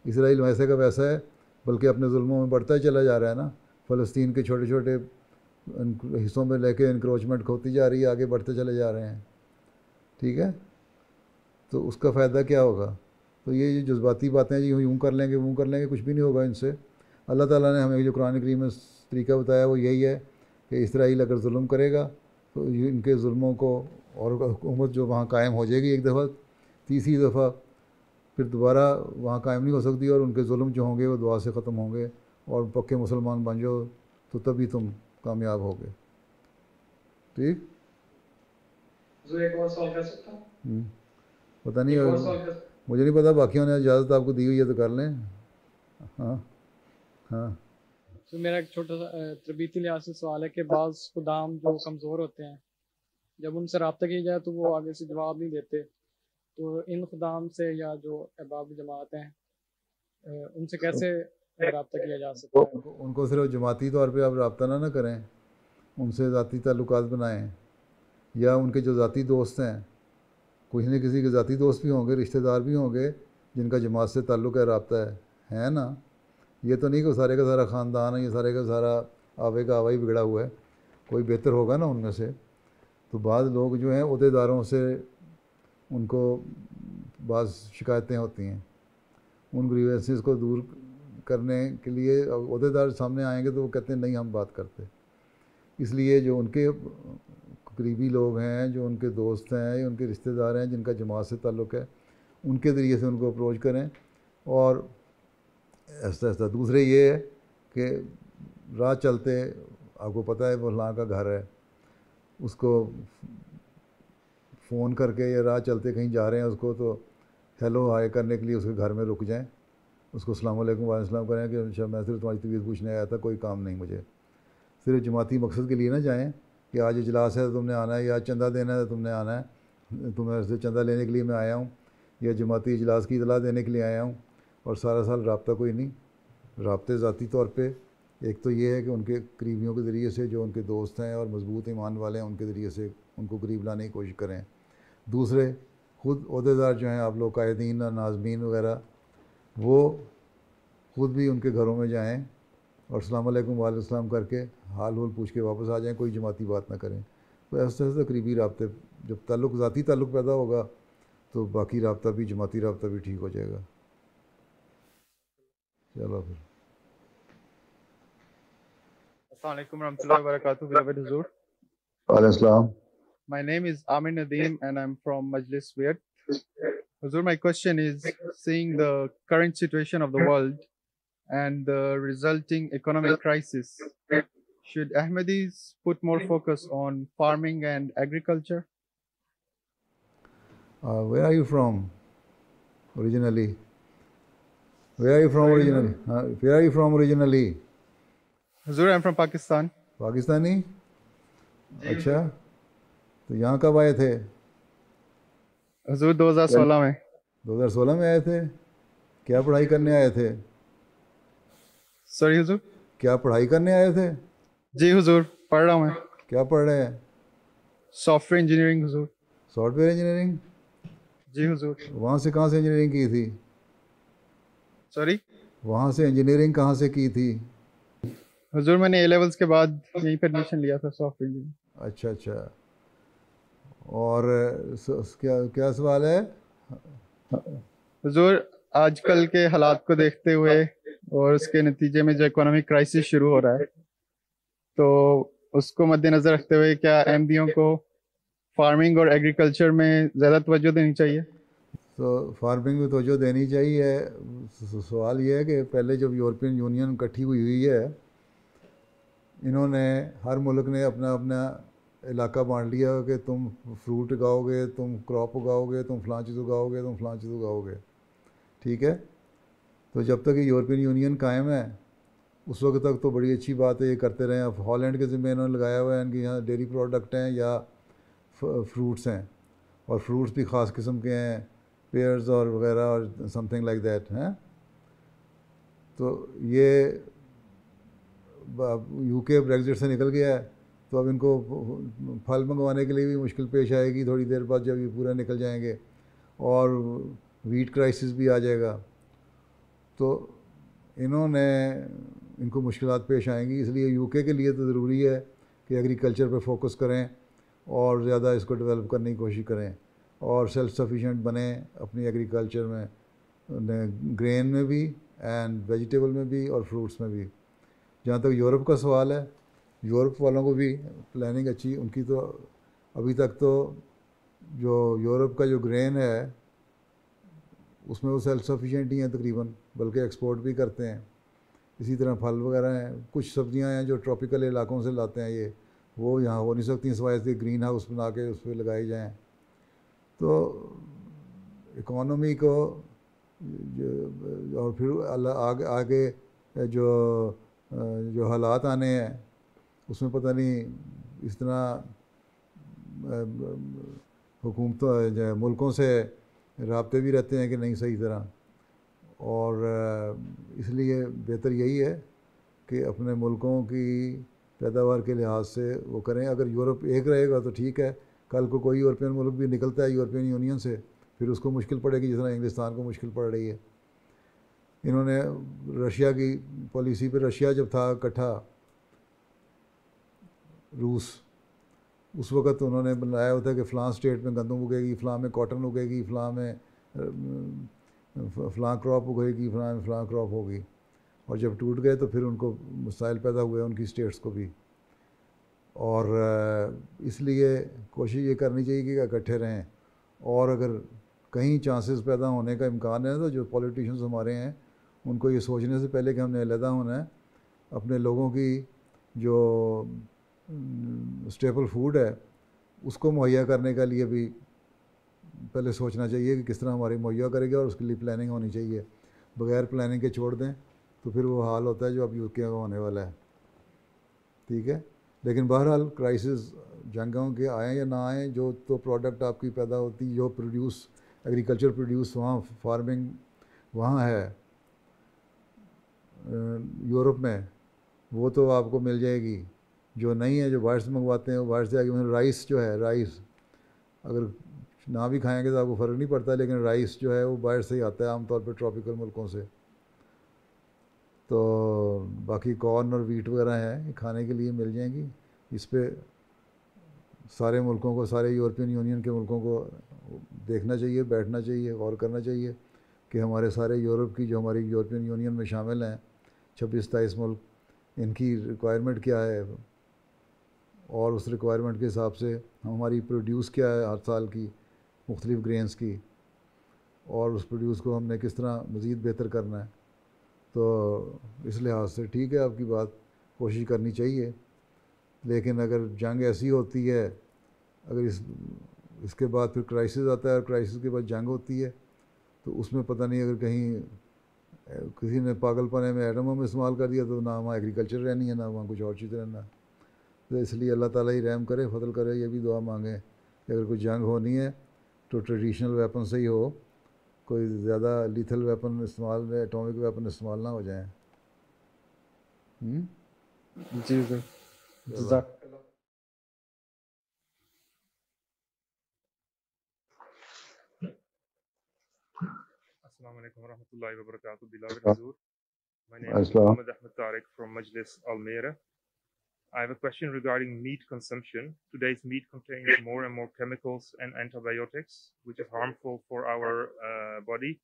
इसराइल वैसे का वैसा है, बल्कि अपने जुल्मों में बढ़ता ही चला जा रहा है ना। फ़लस्तीन के छोटे छोटे हिस्सों में लेके इंक्रोचमेंट होती जा रही है, आगे बढ़ते चले जा रहे हैं। ठीक है? तो उसका फ़ायदा क्या होगा? तो ये जो जज्बाती बातें जी यूँ कर लेंगे यूँ कर लेंगे, कुछ भी नहीं होगा इनसे। अल्लाह ताला ने हमें जो कुरान करीम में तरीका बताया, वो यही है कि इसराइल अगर जुल्म करेगा तो इनके जुल्मों को और हुकूमत जो वहाँ कायम हो जाएगी एक दफ़ा तीसरी दफ़ा फिर दोबारा वहाँ कायम नहीं हो सकती और उनके जुल्म जो होंगे वो दुआ से ख़त्म होंगे और पक्के मुसलमान बन जाओ तो तभी तुम कामयाब होगे। ठीक? एक और सवाल कर सकता हूँ? हम्म, पता नहीं और मुझे नहीं पता बाकियों ने इजाज़त आपको दी हुई है तो कर लें। हाँ हाँ। तो मेरा एक छोटा सा तरबीती लिहाज से सवाल है कि बाज़ खुदाम जो कमज़ोर होते हैं, जब उनसे रबता किया जाए तो वो आगे से जवाब नहीं देते। तो इन खुदाम से या जो अहबाब जमात हैं उनसे कैसे रब्ता किया जा सकता है? उनको उनको सिर्फ़ जमाती तौर पे आप रब्ता ना ना करें। उनसे ज़ाती ताल्लुकात बनाएँ। या उनके जो ज़ाती दोस्त हैं कुछ न किसी के ज़ाती दोस्त भी होंगे, रिश्तेदार भी होंगे, जिनका जमात से ताल्लुक़ है, रब्ता है है ना? ये तो नहीं कि सारे का सारा ख़ानदान है, ये सारे का सारा आवे का आवा ही बिगड़ा हुआ है। कोई बेहतर होगा ना उनमें से? तो बाद लोग जो हैं अहदेदारों से उनको बाज़ शिकायतें होती हैं। उन ग्रीवेंसेस को दूर करने के लिए अहदेदार सामने आएँगे तो वो कहते हैं, नहीं, हम बात करते। इसलिए जो उनके करीबी लोग हैं, जो उनके दोस्त हैं, उनके रिश्तेदार हैं, जिनका जमात से ताल्लुक़ है, उनके ज़रिए से उनको अप्रोच करें और ऐसा ऐसा। दूसरे ये है कि राह चलते, आपको पता है फलां का घर है, उसको फ़ोन करके या राह चलते कहीं जा रहे हैं उसको तो हेलो, हाय करने के लिए उसके घर में रुक जाएँ। उसको सलामकुम वालेकुम करें कि अच्छा मैं सिर्फ़ तुम्हारी तबीयत पूछने आया था, कोई काम नहीं मुझे। सिर्फ़ जमाती मकसद के लिए ना जाएँ कि आज इजलास है तो तुमने आना है, या चंदा देना है तो तुमने आना है। तुम्हें चंदा लेने के लिए मैं आया हूँ, या जमाती इजलास की इतला देने के लिए आया हूँ। और सारा साल रबता कोई नहीं। रबते ज़ाती तौर पर एक तो ये है कि उनके करीबियों के ज़रिए से जो उनके दोस्त हैं और मज़बूत ईमान वाले हैं, उनके ज़रिए से उनको करीब लाने की कोशिश करें। दूसरे, ख़ुद अहदेदार जो हैं, आप लोग कायदीन और नाजमीन वगैरह, वो ख़ुद भी उनके घरों में जाएँ और सलामकुम वालेकुम करके हाल हुल पूछ के वापस आ जाएँ, कोई जमाती बात ना करें। तो ऐसे ऐसे करीबी रबते, जब ताल्लुक़, ज़ाती ताल्लुक़ पैदा होगा तो बाकी रबता भी, जमाती रबता भी ठीक हो जाएगा। चलो फिर Assalamualaikum warahmatullahi wabarakatuh, beloved Huzur. वालेकुम My name is Amin Nadeem and I'm from Majlis Weird. Huzur, my question is seeing the current situation of the world and the resulting economic crisis, should Ahmadis put more focus on farming and agriculture? Uh, where are you from originally? Where are you from originally? Uh, where are you from originally? Huzur, I'm from Pakistan. Pakistani अच्छा तो यहाँ कब आए थे हजूर 2016 में 2016 में आए थे क्या पढ़ाई करने आए थे सॉरी हुजूर क्या पढ़ाई करने आए थे जी हुजूर पढ़ रहा हूँ मैं क्या पढ़ रहे हैं सॉफ्टवेयर इंजीनियरिंग हुजूर सॉफ्टवेयर इंजीनियरिंग जी हुजूर वहाँ से कहाँ से इंजीनियरिंग की थी सॉरी वहाँ से इंजीनियरिंग कहाँ से की थी? हुजूर मैंने ए लेवल्स के बाद यहीं पर एडमिशन लिया था सॉफ्टवेयर इंजीनियरिंग अच्छा अच्छा। और क्या क्या सवाल है? हुजूर आजकल के हालात को देखते हुए और उसके नतीजे में जो इकोनॉमिक क्राइसिस शुरू हो रहा है तो उसको मद्देनजर रखते हुए क्या अहमदियों को फ़ार्मिंग और एग्रीकल्चर में ज़्यादा तवज्जो देनी चाहिए? तो फ़ार्मिंग में तोजो देनी चाहिए। सवाल ये है कि पहले जब यूरोपियन यूनियन इकट्ठी हुई हुई है, इन्होंने हर मुल्क ने अपना अपना इलाका बांट लिया कि तुम फ्रूट उगाओगे, तुम क्रॉप उगाओगे, तुम फलां चीज़ उगाओगे, तुम फलां चीज़ उगाओगे। ठीक है? तो जब तक यूरोपियन यूनियन कायम है, उस वक्त तक तो बड़ी अच्छी बात है, ये करते रहे। अब हॉलैंड के ज़िम्मे इन्होंने लगाया हुआ है, इनके यहाँ डेयरी प्रोडक्ट हैं या फ्रूट्स हैं। और फ्रूट्स भी ख़ास किस्म के हैं। पेयर्स और वगैरह और समथिंग लाइक दैट हैं? तो ये यूके ब्रेग्जिट से निकल गया है तो अब इनको फल मंगवाने के लिए भी मुश्किल पेश आएगी थोड़ी देर बाद जब ये पूरा निकल जाएँगे और वीट क्राइसिस भी आ जाएगा। तो इन्होंने, इनको मुश्किल पेश आएँगी, इसलिए यूके के लिए तो ज़रूरी है कि एग्रीकल्चर पर फोकस करें और ज़्यादा इसको डेवलप करने की कोशिश करें। और सेल्फ सफिशेंट बने अपनी एग्रीकल्चर में ग्रेन में भी एंड वेजिटेबल में भी और फ्रूट्स में भी। जहाँ तक यूरोप का सवाल है, यूरोप वालों को भी प्लानिंग अच्छी, उनकी तो अभी तक तो जो यूरोप का जो ग्रेन है, उसमें वो सेल्फ सफिशेंट ही हैं तकरीबन, बल्कि एक्सपोर्ट भी करते हैं। इसी तरह फल वगैरह हैं, कुछ सब्ज़ियाँ हैं जो ट्रॉपिकल इलाकों से लाते हैं ये, वो यहाँ हो नहीं सकती सिवाय ग्रीन हाउस बना के उस पर लगाई जाएँ। तो इकोनॉमी को, जो, और फिर आगे आगे जो जो हालात आने हैं, उसमें पता नहीं इस तरह, हुकूमतों मुल्कों से रबते भी रहते हैं कि नहीं सही तरह। और, इसलिए बेहतर यही है कि अपने मुल्कों की पैदावार के लिहाज से वो करें। अगर यूरोप एक रहेगा तो ठीक है कल को कोई यूरोपियन मुल्क भी निकलता है यूरोपियन यूनियन से, फिर उसको मुश्किल पड़ेगी जिस तरह इंग्लिस्तान को मुश्किल पड़ रही है। इन्होंने रशिया की पॉलिसी पे, रशिया जब था इकट्ठा, रूस, उस वक़्त उन्होंने बनाया होता कि फ़लाँ स्टेट में गंदम उगेगी, फ़लाँ में कॉटन उगेगी, फ़लाँ में फ़लाँ क्रॉप उगेगी, फ़लाँ में फ़लाँ क्रॉप होगी। और जब टूट गए तो फिर उनको मसाइल पैदा हुए उनकी स्टेट्स को भी। और इसलिए कोशिश ये करनी चाहिए कि इकट्ठे रहें। और अगर कहीं चांसेस पैदा होने का इम्कान है तो जो पॉलिटिशियंस हमारे हैं, उनको ये सोचने से पहले कि हमने अलहदा होना है। अपने लोगों की जो स्टेपल फ़ूड है, उसको मुहैया करने के लिए भी पहले सोचना चाहिए कि किस तरह हमारी मुहैया करेगी और उसके लिए प्लानिंग होनी चाहिए। बगैर प्लानिंग के छोड़ दें तो फिर वो हाल होता है जो अब यूके का होने वाला है। ठीक है? लेकिन बहरहाल क्राइसिस जंगों के आए या ना आए, जो तो प्रोडक्ट आपकी पैदा होती, जो प्रोड्यूस एग्रीकल्चर प्रोड्यूस वहाँ फ़ार्मिंग वहाँ है यूरोप में, वो तो आपको मिल जाएगी। जो नहीं है, जो बाहर से मंगवाते हैं, वो बाहर से आगे मतलब राइस जो है राइस अगर ना भी खाएँगे तो आपको फ़र्क नहीं पड़ता, लेकिन राइस जो है, वो बाहर से ही आता है, आमतौर पर ट्रॉपिकल मुल्कों से। तो बाकी कॉर्न और वीट वगैरह हैं, ये खाने के लिए मिल जाएँगी। इस पर सारे मुल्कों को, सारे यूरोपियन यूनियन के मुल्कों को देखना चाहिए, बैठना चाहिए, गौर करना चाहिए कि हमारे सारे यूरोप की, जो हमारी यूरोपियन यूनियन में शामिल हैं, छब्बीस सताईस मुल्क, इनकी रिक्वायरमेंट क्या है? और उस रिक्वायरमेंट के हिसाब से हमारी प्रोड्यूस क्या है हर साल की, मुख्तलिफ़ ग्रेन्स की? और उस प्रोड्यूस को हमने किस तरह मज़ीद बेहतर करना है? तो इस लिहाज से ठीक है आपकी बात, कोशिश करनी चाहिए। लेकिन अगर जंग ऐसी होती है, अगर इस, इसके बाद फिर क्राइसिस आता है और क्राइसिस के बाद जंग होती है तो उसमें पता नहीं अगर कहीं किसी ने पागलपने में एटम में इस्तेमाल कर दिया तो ना वहाँ एग्रीकल्चर रहनी है, ना वहाँ कुछ और चीज़ रहना। तो इसलिए अल्लाह ताला ही रहम करे फतल करे, ये भी दुआ मांगे कि अगर कोई जंग होनी है तो ट्रेडिशनल वेपन से ही हो। कोई ज़्यादा लीथल वेपन इस्तेमाल में एटॉमिक वेपन इस्तेमाल ना हो जाए जी sir Assalamu alaikum warahmatullahi wabarakatuh. Beloved Hazur. My name is Muhammad Ahmed Tariq from Majlis Almere. I have a question regarding meat consumption. Today's meat contains more and more chemicals and antibiotics, which is harmful for our uh, body.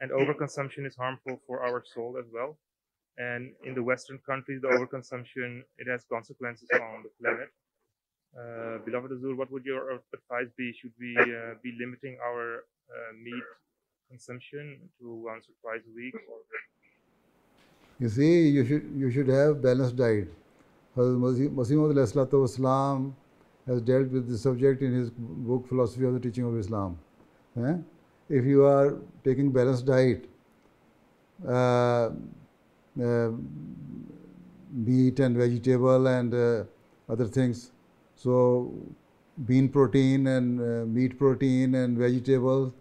And overconsumption is harmful for our soul as well. And in the Western countries, the overconsumption, it has consequences on the planet. Uh, beloved Azul, what would your advice be? Should we uh, be limiting our uh, meat consumption to once or twice a week? You see, you should you should have balanced diet. Masih Islam has dealt with this subject in his book Philosophy of the Teaching of Islam. Eh? If you are taking balanced diet, uh, uh, meat and vegetable and uh, other things. So bean protein and uh, meat protein and vegetables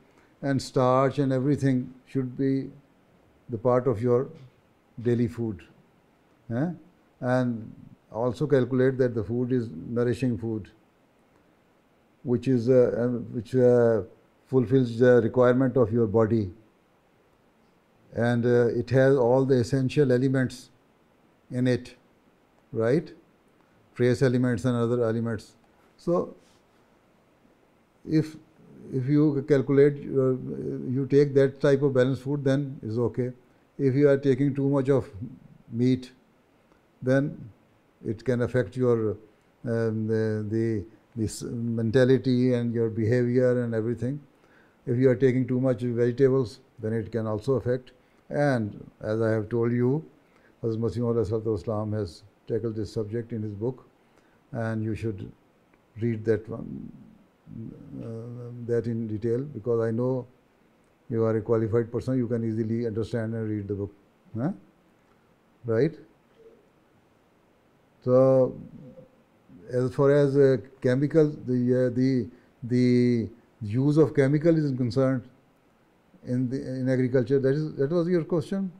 and starch and everything should be the part of your daily food. eh? And also calculate that the food is nourishing food, which is uh, which uh, fulfills the requirement of your body, and uh, it has all the essential elements in it, right? Trace elements and other elements. So, if if you calculate, uh, you take that type of balanced food, then is okay. If you are taking too much of meat, then it can affect your um, the, the this mentality and your behavior and everything. If you are taking too much vegetables, then it can also affect. And as I have told you, Hazrat Masih Islam has tackled this subject in his book, and you should read that one uh, that in detail because I know you are a qualified person. You can easily understand and read the book, huh? right? So, as far as uh, chemicals, the uh, the the use of chemical is concerned in the in agriculture. That is that was your question.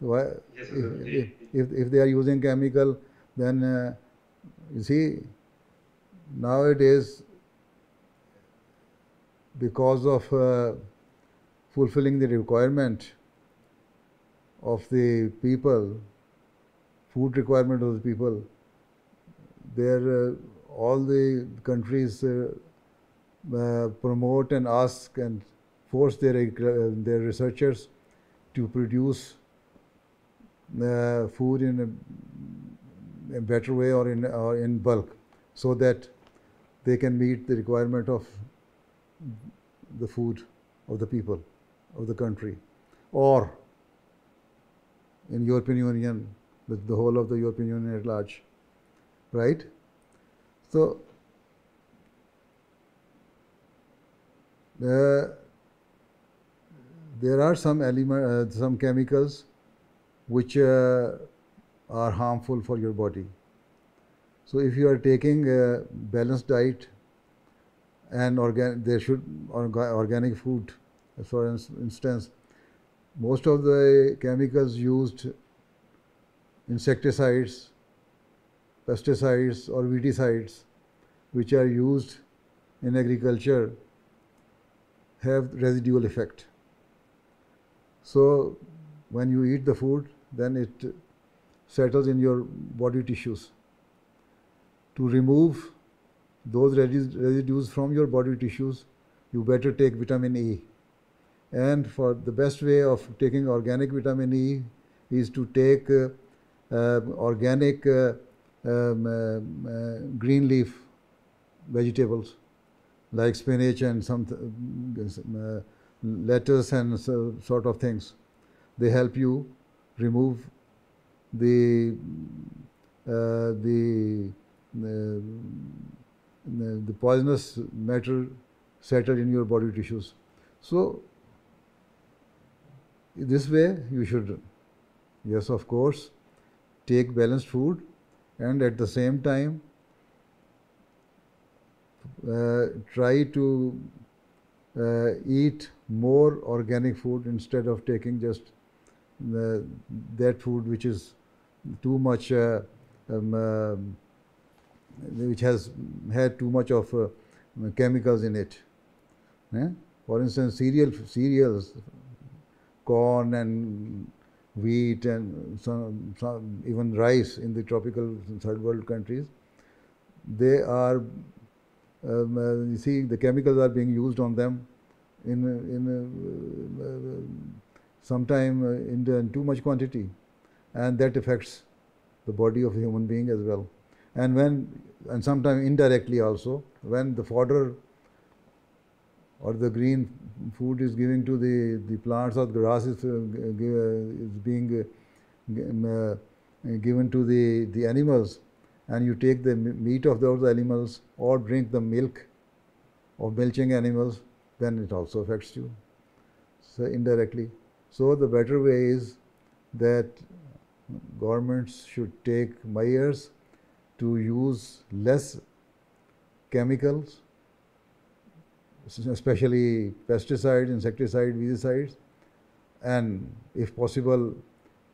Why, Yes, if, sir. if, if if they are using chemical, then uh, you see nowadays because of uh, fulfilling the requirement of the people, food requirement of the people, there uh, all the countries uh, uh, promote and ask and force their uh, their researchers to produce food in a, a better way or in or in bulk, so that they can meet the requirement of the food of the people of the country, or in European Union, the, the whole of the European Union at large, right? So uh, there are some element, uh, some chemicals which uh, are harmful for your body. So if you are taking a balanced diet and organ, there should orga, organic food, for instance, most of the chemicals used, insecticides, pesticides or weedicides, which are used in agriculture, have residual effect. So when you eat the food, then it settles in your body tissues. To remove those residues from your body tissues, you better take vitamin E. And for the best way of taking organic vitamin E is to take uh, organic uh, um, um, uh, green leaf vegetables like spinach and some uh, lettuce and so, sort of things. They help you remove the uh, the the, the poisonous matter settled in your body tissues. So this way you should, yes, of course, take balanced food and at the same time uh, try to uh, eat more organic food instead of taking just the, that food which is too much uh, um, um, which has had too much of uh, chemicals in it. eh? For instance, cereal cereals, corn and wheat and some, some even rice in the tropical third world countries, they are um, uh, you see the chemicals are being used on them in in uh, uh, sometime in, the, in too much quantity, and that affects the body of a human being as well. And when and sometimes indirectly also when the fodder or the green food is giving to the, the plants or the grass is, uh, uh, is being uh, given to the, the animals and you take the meat of those animals or drink the milk of milching animals, then it also affects you. So indirectly. So the better way is that governments should take measures to use less chemicals, especially pesticides, insecticides, weedicides, and if possible,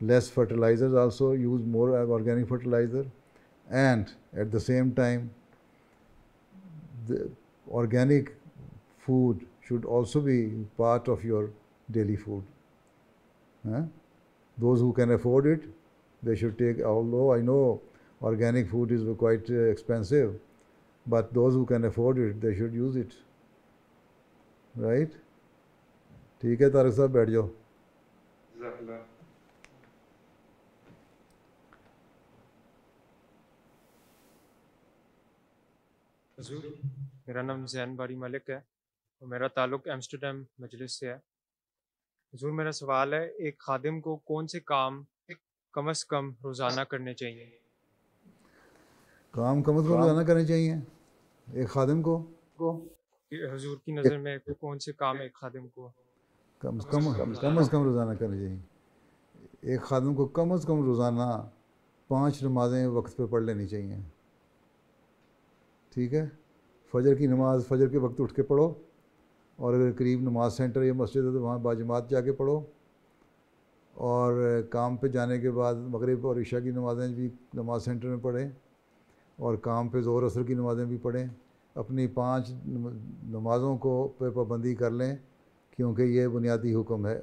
less fertilizers also, use more organic fertilizer, and at the same time, the organic food should also be part of your daily food. Huh? Those who can afford it, they should take, although I know organic food is quite uh, expensive, but those who can afford it, they should use it. Right? ठीक है तारक साहब बैठ जाओ। मेरा नाम जैन बारी मलिक है और मेरा ताल्लुक एम्स्टरडम मजलिस से है। हजूर मेरा सवाल है एक खादिम को कौन से काम कम अज़ कम रोज़ाना करने चाहिए? काम कम अज़ कम रोज़ाना करने चाहिए? एक खादिम को? को? हजूर की नज़र में कौन से काम एक खादिम को? कम से कम कम अज़ कम रोज़ाना करना चाहिए एक खादिम को कम अज़ कम रोज़ाना पाँच नमाजें वक्त पर पढ़ लेनी चाहिए। ठीक है? फजर की नमाज़ फजर के वक्त उठ के पढ़ो और अगर करीब नमाज़ सेंटर या मस्जिद है तो वहाँ बाजमात जाके पढ़ो। और काम पे जाने के बाद मगरिब और इशा की नमाज़ें भी नमाज़ सेंटर में पढ़ें और काम पे ज़ोर असर की नमाज़ें भी पढ़ें। अपनी पाँच नमाज़ों को पे पाबंदी कर लें, क्योंकि ये बुनियादी हुक्म है।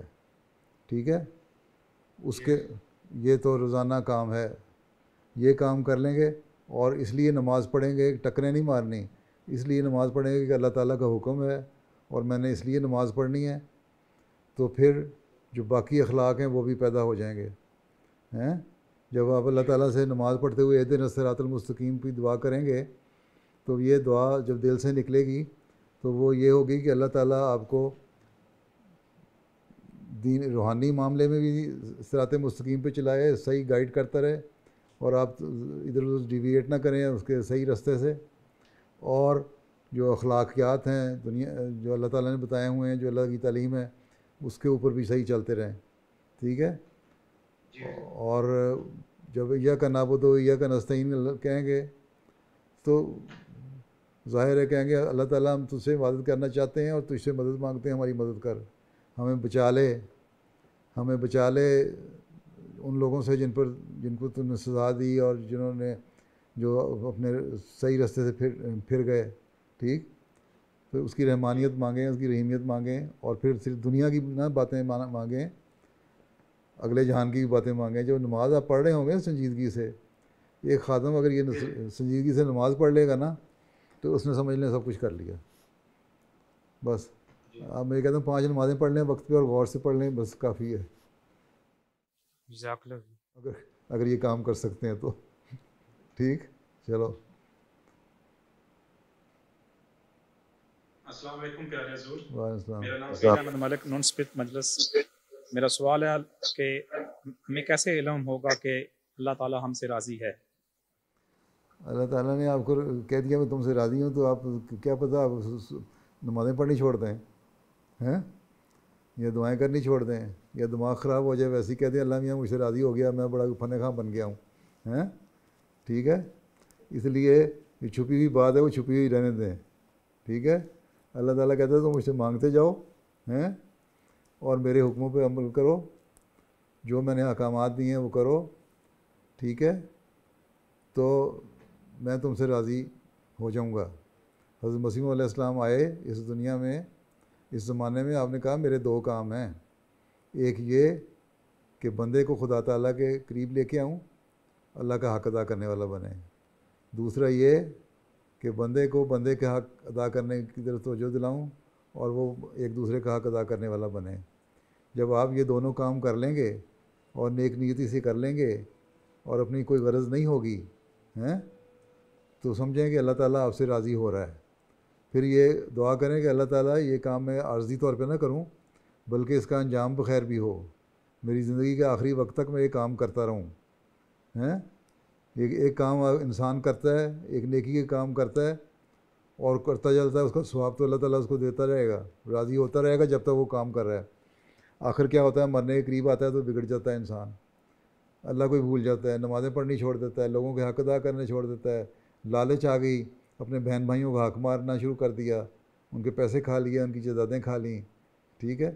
ठीक है? उसके, ये तो रोज़ाना काम है। ये काम कर लेंगे और इसलिए नमाज़ पढ़ेंगे, टकरें नहीं मारनी। इसलिए नमाज़ पढ़ेंगे कि अल्लाह ताला का हुक्म है और मैंने इसलिए नमाज़ पढ़नी है तो फिर जो बाकी अखलाक हैं वो भी पैदा हो जाएँगे। हैं? जब आप अल्लाह ताला से नमाज़ पढ़ते हुए दिन सरातलमस्तकीम की दुआ करेंगे तो ये दुआ जब दिल से निकलेगी तो वो ये होगी कि अल्लाह ताला आपको दीन रूहानी मामले में भी सरात मस्तकीम पे चलाए सही गाइड करता रहे और आप इधर उधर डिविएट ना करें उसके सही रास्ते से। और जो अखलाकियात हैं दुनिया जो अल्लाह ताला ने बताए हुए हैं जो अल्लाह की तालीम है उसके ऊपर भी सही चलते रहें। ठीक है? और जब यह का नाबुद यह का नस्तीन कहेंगे तो ज़ाहिर है कहेंगे, अल्लाह ताला हम तुझसे मदद करना चाहते हैं और तुझसे मदद मांगते हैं, हमारी मदद कर। हमें बचा ले, हमें बचा ले उन लोगों से जिन पर जिनको तुमने सजा दी और जिन्होंने जो अपने सही रास्ते से फिर फिर गए, ठीक? फिर उसकी रहमानियत मांगें, उसकी रहीमियत मांगें और फिर सिर्फ़ दुनिया की ना बातें मांगें, अगले जहान की भी बातें मांगें। जो नमाज़ आप पढ़ रहे होंगे संजीदगी से एक ख़ादम अगर ये संजीदगी से नमाज़ पढ़ लेगा ना तो उसने समझ लें सब कुछ कर लिया। बस। आप मैं कहता हूँ पाँच नमाज़ें पढ़ लें वक्त पे और गौर से पढ़ लें बस काफ़ी है। अगर अगर ये काम कर सकते हैं तो। ठीक? चलो। अस्सलाम वालेकुम प्यारे हजूर। वालेकुम मेरा नाम सैयद अहमद मलिक नॉन स्पित मजलिस। मेरा सवाल है कि हमें कैसे इलम होगा कि अल्लाह ताला हमसे राज़ी है? अल्लाह ताला ने आपको कह दिया, मैं तुमसे राज़ी हूँ तो आप क्या पता, आप नमाज़ें पढ़नी छोड़ दें, हैं? या दुआएँ करनी छोड़ दें, या दिमाग ख़राब हो जाए, वैसे ही कह दें, अल्लाह मियाँ मुझसे राज़ी हो गया, मैं बड़ा फन खां बन गया हूँ। हैं? ठीक है? इसलिए ये छुपी हुई बात है, वो छुपी हुई रहने दें। ठीक है? अल्लाह ताला कहता है तो मुझसे मांगते जाओ, हैं? और मेरे हुक्मों पे अमल करो। जो मैंने अहकाम दिए हैं, वो करो। ठीक है? तो मैं तुमसे राज़ी हो जाऊँगा। हज़रत मसीम इस्लाम आए इस दुनिया में, इस ज़माने में, आपने कहा मेरे दो काम हैं। एक ये कि बंदे को खुदा ताला के करीब लेके आऊँ, अल्लाह का हक अदा करने वाला बने। दूसरा ये कि बंदे को बंदे के हक अदा करने की तरफ़ तोजो दिलाऊँ और वो एक दूसरे का हक अदा करने वाला बने। जब आप ये दोनों काम कर लेंगे और नेक नीयति से कर लेंगे और अपनी कोई गरज नहीं होगी, हैं? तो समझें कि अल्लाह ताला आपसे राज़ी हो रहा है। फिर ये दुआ करें कि अल्लाह ताला ये काम मैं आर्जी तौर पे ना करूँ, बल्कि इसका अंजाम बखैर भी हो। मेरी ज़िंदगी के आखिरी वक्त तक मैं ये काम करता रहूँ। हैं? एक एक काम इंसान करता है, एक नेकी के काम करता है, और करता चलता है, उसका स्वाब तो अल्लाह ताला उसको देता रहेगा, राज़ी होता रहेगा जब तक वो काम कर रहा है। आखिर क्या होता है, मरने के करीब आता है तो बिगड़ जाता है इंसान। अल्लाह को भूल जाता है, नमाज़ें पढ़नी छोड़ देता है, लोगों के हक अदा करने छोड़ देता है लालच आ गई, अपने बहन भाइयों को हक मारना शुरू कर दिया, उनके पैसे खा लिए, उनकी जदादें खा ली, ठीक है?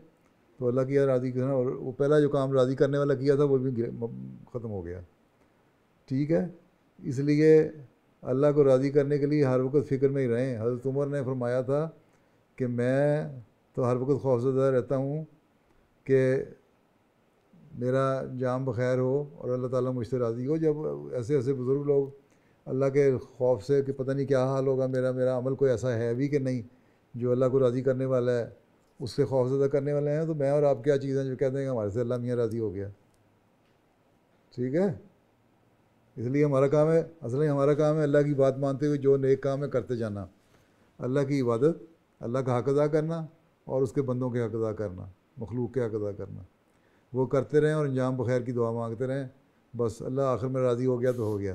तो अल्लाह किया राज़ी करना और वो पहला जो काम राज़ी करने वाला किया था वो भी ख़त्म हो गया, ठीक है? इसलिए अल्लाह को राज़ी करने के लिए हर वक्त फ़िक्र में ही रहें। हज़रत उमर ने फरमाया था कि मैं तो हर वक्त खौफजदा रहता हूँ कि मेरा जाम बखैर हो और अल्लाह ताला मुझसे राज़ी हो, जब ऐसे ऐसे बुज़ुर्ग लोग अल्लाह के खौफ से कि पता नहीं क्या हाल होगा, मेरा मेरा अमल कोई ऐसा है भी कि नहीं जो अल्लाह को राज़ी करने वाला है उससे खौफ ज़्यादा करने वाले हैं तो मैं और आप क्या चीज़ें जो कहते हैं हमारे से अल्लाह मियाँ राज़ी हो गया। ठीक है? इसलिए हमारा काम है असल में हमारा काम है अल्लाह की बात मानते हुए जो नेक काम है करते जाना। अल्लाह की इबादत, अल्लाह का हक अदा करना और उसके बंदों के हक अदा करना, मखलूक के हक अदा करना। वो करते रहें और अंजाम बखैर की दुआ मांगते रहें। बस अल्लाह आखिर में राज़ी हो गया तो हो गया।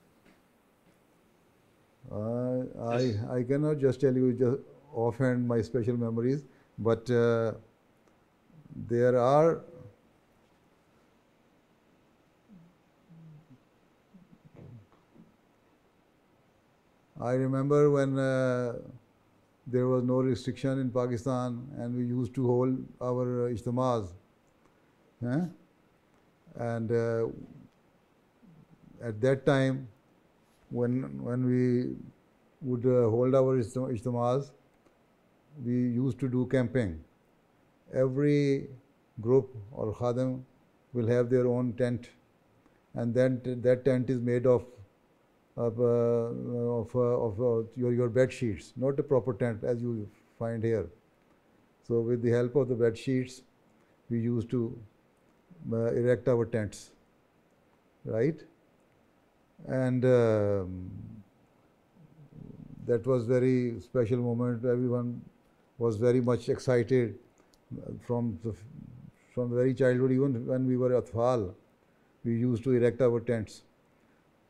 Uh, I, I cannot just tell you just offhand my special memories, but uh, there are I remember when uh, there was no restriction in Pakistan and we used to hold our uh, ijtimas. Eh? And uh, at that time, when, when we would uh, hold our ijtimas, we used to do camping. Every group or khadam will have their own tent, and then that tent is made of of, uh, of, uh, of uh, your, your bed sheets, not a proper tent as you find here. So with the help of the bed sheets, we used to uh, erect our tents, right? And um, that was very special moment. Everyone was very much excited from the, from very childhood, even when we were at Fal, we used to erect our tents.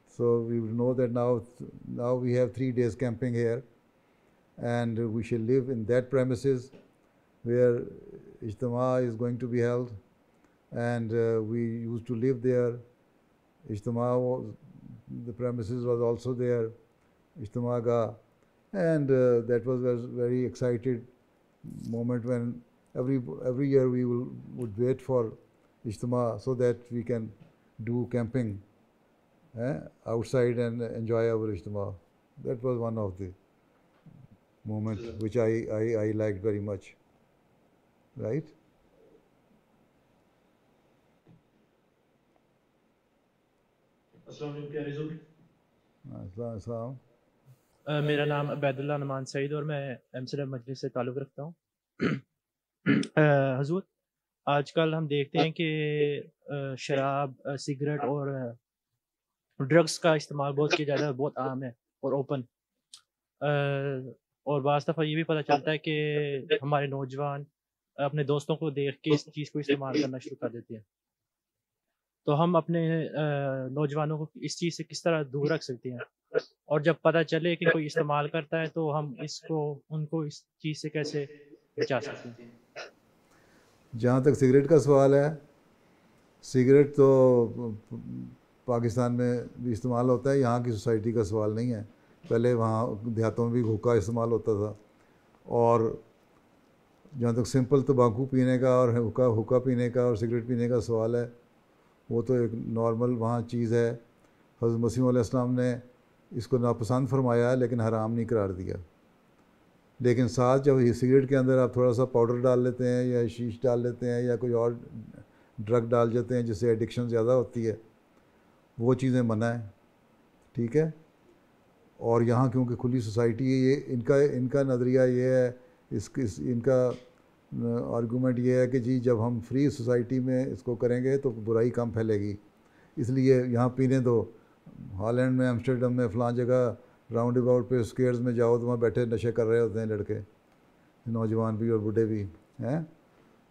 So we know that now, now we have three days camping here and we shall live in that premises where Ijtama is going to be held and uh, we used to live there. Ijtama, was, the premises was also there, Ijtama and uh, that was a very excited moment when every, every year we will, would wait for Ijtama so that we can do camping eh, outside and enjoy our Ijtama. That was one of the moments which I, I, I liked very much. Right? अस्सलाम मेरा नाम अबैदुल्ला नमान सईद और मैं एमसलम मजलिस से ताल्लुक़ रखता हूँ। हजूर आजकल हम देखते हैं कि शराब सिगरेट और ड्रग्स का इस्तेमाल बहुत की ज़्यादा बहुत आम है और ओपन और बाज़ दफ़ा ये भी पता चलता है कि हमारे नौजवान अपने दोस्तों को देख के इस चीज़ को इस्तेमाल करना शुरू कर देते हैं। तो हम अपने नौजवानों को इस चीज़ से किस तरह दूर रख सकते हैं? और जब पता चले कि कोई इस्तेमाल करता है तो हम इसको, उनको इस चीज़ से कैसे बचा सकते हैं? जहाँ तक सिगरेट का सवाल है, सिगरेट तो पाकिस्तान में भी इस्तेमाल होता है, यहाँ की सोसाइटी का सवाल नहीं है। पहले वहाँ देहातों में भी हुक्का इस्तेमाल होता था। और जहाँ तक सिंपल तम्बाकू पीने का और हुक्का हुक्का पीने का और सिगरेट पीने का सवाल है वो तो एक नॉर्मल वहाँ चीज़ है। हज़रत मसीम ने इसको नापसंद फरमाया लेकिन हराम नहीं करार दिया। लेकिन साथ जब सिगरेट के अंदर आप थोड़ा सा पाउडर डाल लेते हैं या शीश डाल लेते हैं या कोई और ड्रग डाल देते हैं जिससे एडिक्शन ज़्यादा होती है वो चीज़ें मना है। ठीक है? और यहाँ क्योंकि खुली सोसाइटी है ये इनका इनका नज़रिया ये है इस, इस इनका आर्गूमेंट ये है कि जी, जब हम फ्री सोसाइटी में इसको करेंगे तो बुराई कम फैलेगी। इसलिए यहाँ पीने दो। हॉलैंड में, एम्स्टर्डम में, फ़लाँ जगह, राउंड अबाउट पे स्केयर्स में जाओ तो वहाँ बैठे नशे कर रहे होते हैं लड़के। नौजवान भी और बूढ़े भी, हैं?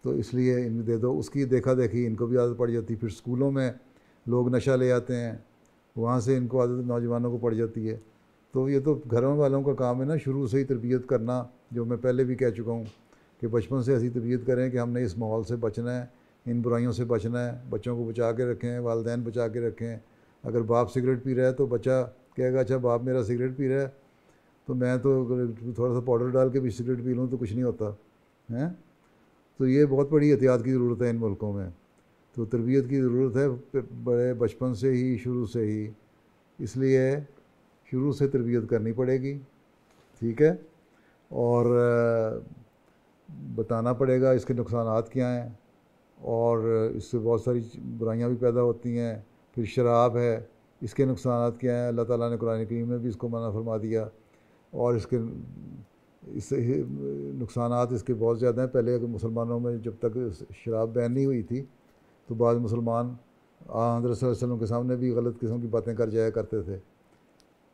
तो इसलिए इनको दे दो। उसकी देखा देखी इनको भी आदत पड़ जाती फिर स्कूलों में लोग नशा ले आते हैं। वहाँ से इनको आदत नौजवानों को पड़ जाती है। तो ये तो घरों वालों का काम है ना, शुरू से ही तरबियत करना, जो मैं पहले भी कह चुका हूँ। कि बचपन से ऐसी तरबियत करें कि हमने इस माहौल से बचना है, इन बुराइयों से बचना है, बच्चों को बचा के रखें, वालदेन बचा के रखें। अगर बाप सिगरेट पी रहा है तो बच्चा कहेगा अच्छा बाप मेरा सिगरेट पी रहा है तो मैं तो थोड़ा सा पाउडर डाल के भी सिगरेट पी लूँ तो कुछ नहीं होता। हैं? तो ये बहुत बड़ी एहतियात की ज़रूरत है इन मुल्कों में। तो तरबियत की ज़रूरत है बड़े बचपन से ही, शुरू से ही। इसलिए शुरू से तरबियत करनी पड़ेगी, ठीक है? और बताना पड़ेगा इसके नुकसान क्या हैं और इससे बहुत सारी बुराइयाँ भी पैदा होती हैं, फिर शराब है, इसके नुकसान क्या हैं? अल्लाह ताला ने कुरान करीम में भी इसको मना फरमा दिया और इसके इससे नुकसान इसके बहुत ज़्यादा हैं। पहले मुसलमानों में जब तक शराब बैन नहीं हुई थी तो बाद मुसलमान हज़रत वसल्लम के सामने भी गलत किस्म की बातें कर जाया करते थे।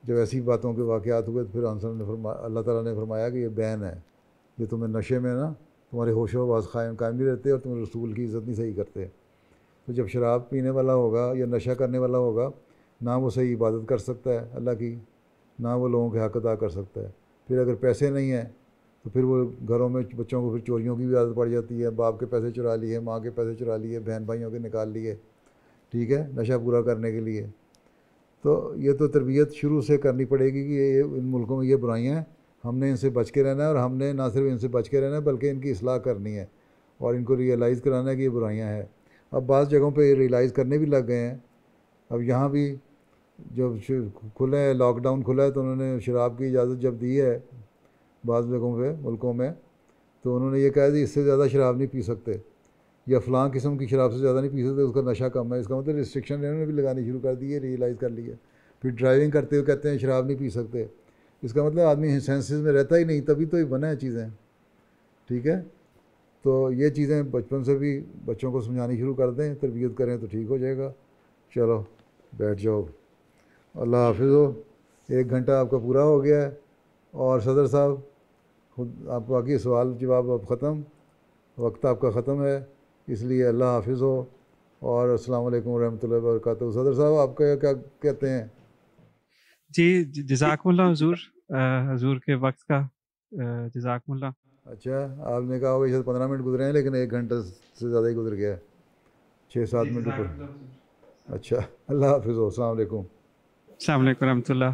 जब ऐसी बातों के वाक़ात हुए तो फिर आंसर ने फरमा, अल्लाह ताला ने फरमाया कि ये बैन है। ये तुम्हें नशे में ना, तुम्हारे होश वास कायम कायम नहीं रहते और तुम रसूल की इज़्ज़त नहीं सही करते। तो जब शराब पीने वाला होगा या नशा करने वाला होगा, ना वो सही इबादत कर सकता है, अल्लाह की, ना वो लोगों के हक अदा कर सकता है। फिर अगर पैसे नहीं हैं तो फिर वो घरों में बच्चों को फिर चोरियों की भी आदत पड़ जाती है, बाप के पैसे चुरा लिए, माँ के पैसे चुरा लिए, बहन भाइयों के निकाल लिए, ठीक है, नशा पूरा करने के लिए। तो ये तो तरबियत शुरू से करनी पड़ेगी कि ये इन मुल्कों में ये बुराइयाँ हैं हमने इनसे बच के रहना है और हमने ना सिर्फ़ इनसे बच के रहना है, बल्कि इनकी असलाह करनी है और इनको रियलाइज़ कराना है कि ये बुराइयाँ हैं। अब बाज़ जगहों पर रियलाइज़ करने भी लग गए हैं। अब यहाँ भी जब खुले हैं लॉकडाउन खुला है तो उन्होंने शराब की इजाज़त जब दी है बाज़ जगहों पर मुल्कों में तो उन्होंने ये कहा कि इससे ज़्यादा शराब नहीं पी सकते या फ़लाँ किस्म की शराब से ज़्यादा नहीं पी सकते, उसका नशा कम है। इसका मतलब रिस्ट्रिक्शन इन्होंने भी लगानी शुरू कर दी है रियलाइज़ कर लिया फिर ड्राइविंग करते हुए कहते हैं शराब नहीं पी सकते। इसका मतलब आदमी सेंसेस में रहता ही नहीं, तभी तो ये बना है चीज़ें। ठीक है? तो ये चीज़ें बचपन से भी बच्चों को समझानी शुरू कर दें तरबियत करें तो ठीक हो जाएगा। चलो, बैठ जाओ। अल्लाह हाफिज़ हो। एक घंटा आपका पूरा हो गया है। और सदर साहब, खुद आप बाकी सवाल जवाब अब ख़त्म। वक्त आपका ख़त्म है, इसलिए अल्लाह हाफिज़ हो। और अस्सलाम वालेकुम रहमतुल्लाहि सदर साहब, आपका क्या कहते हैं? जी जजाकमल्ला हजूर हजूर के वक्त का जजाकमल्ला अच्छा आपने कहा होगा शायद पंद्रह मिनट गुजरे हैं लेकिन एक घंटे से ज़्यादा ही गुजर गया है। छः सात मिनट ऊपर। अच्छा अल्लाह हाफिज़ अलैक्म। वालेकुम रहमतुल्लाह।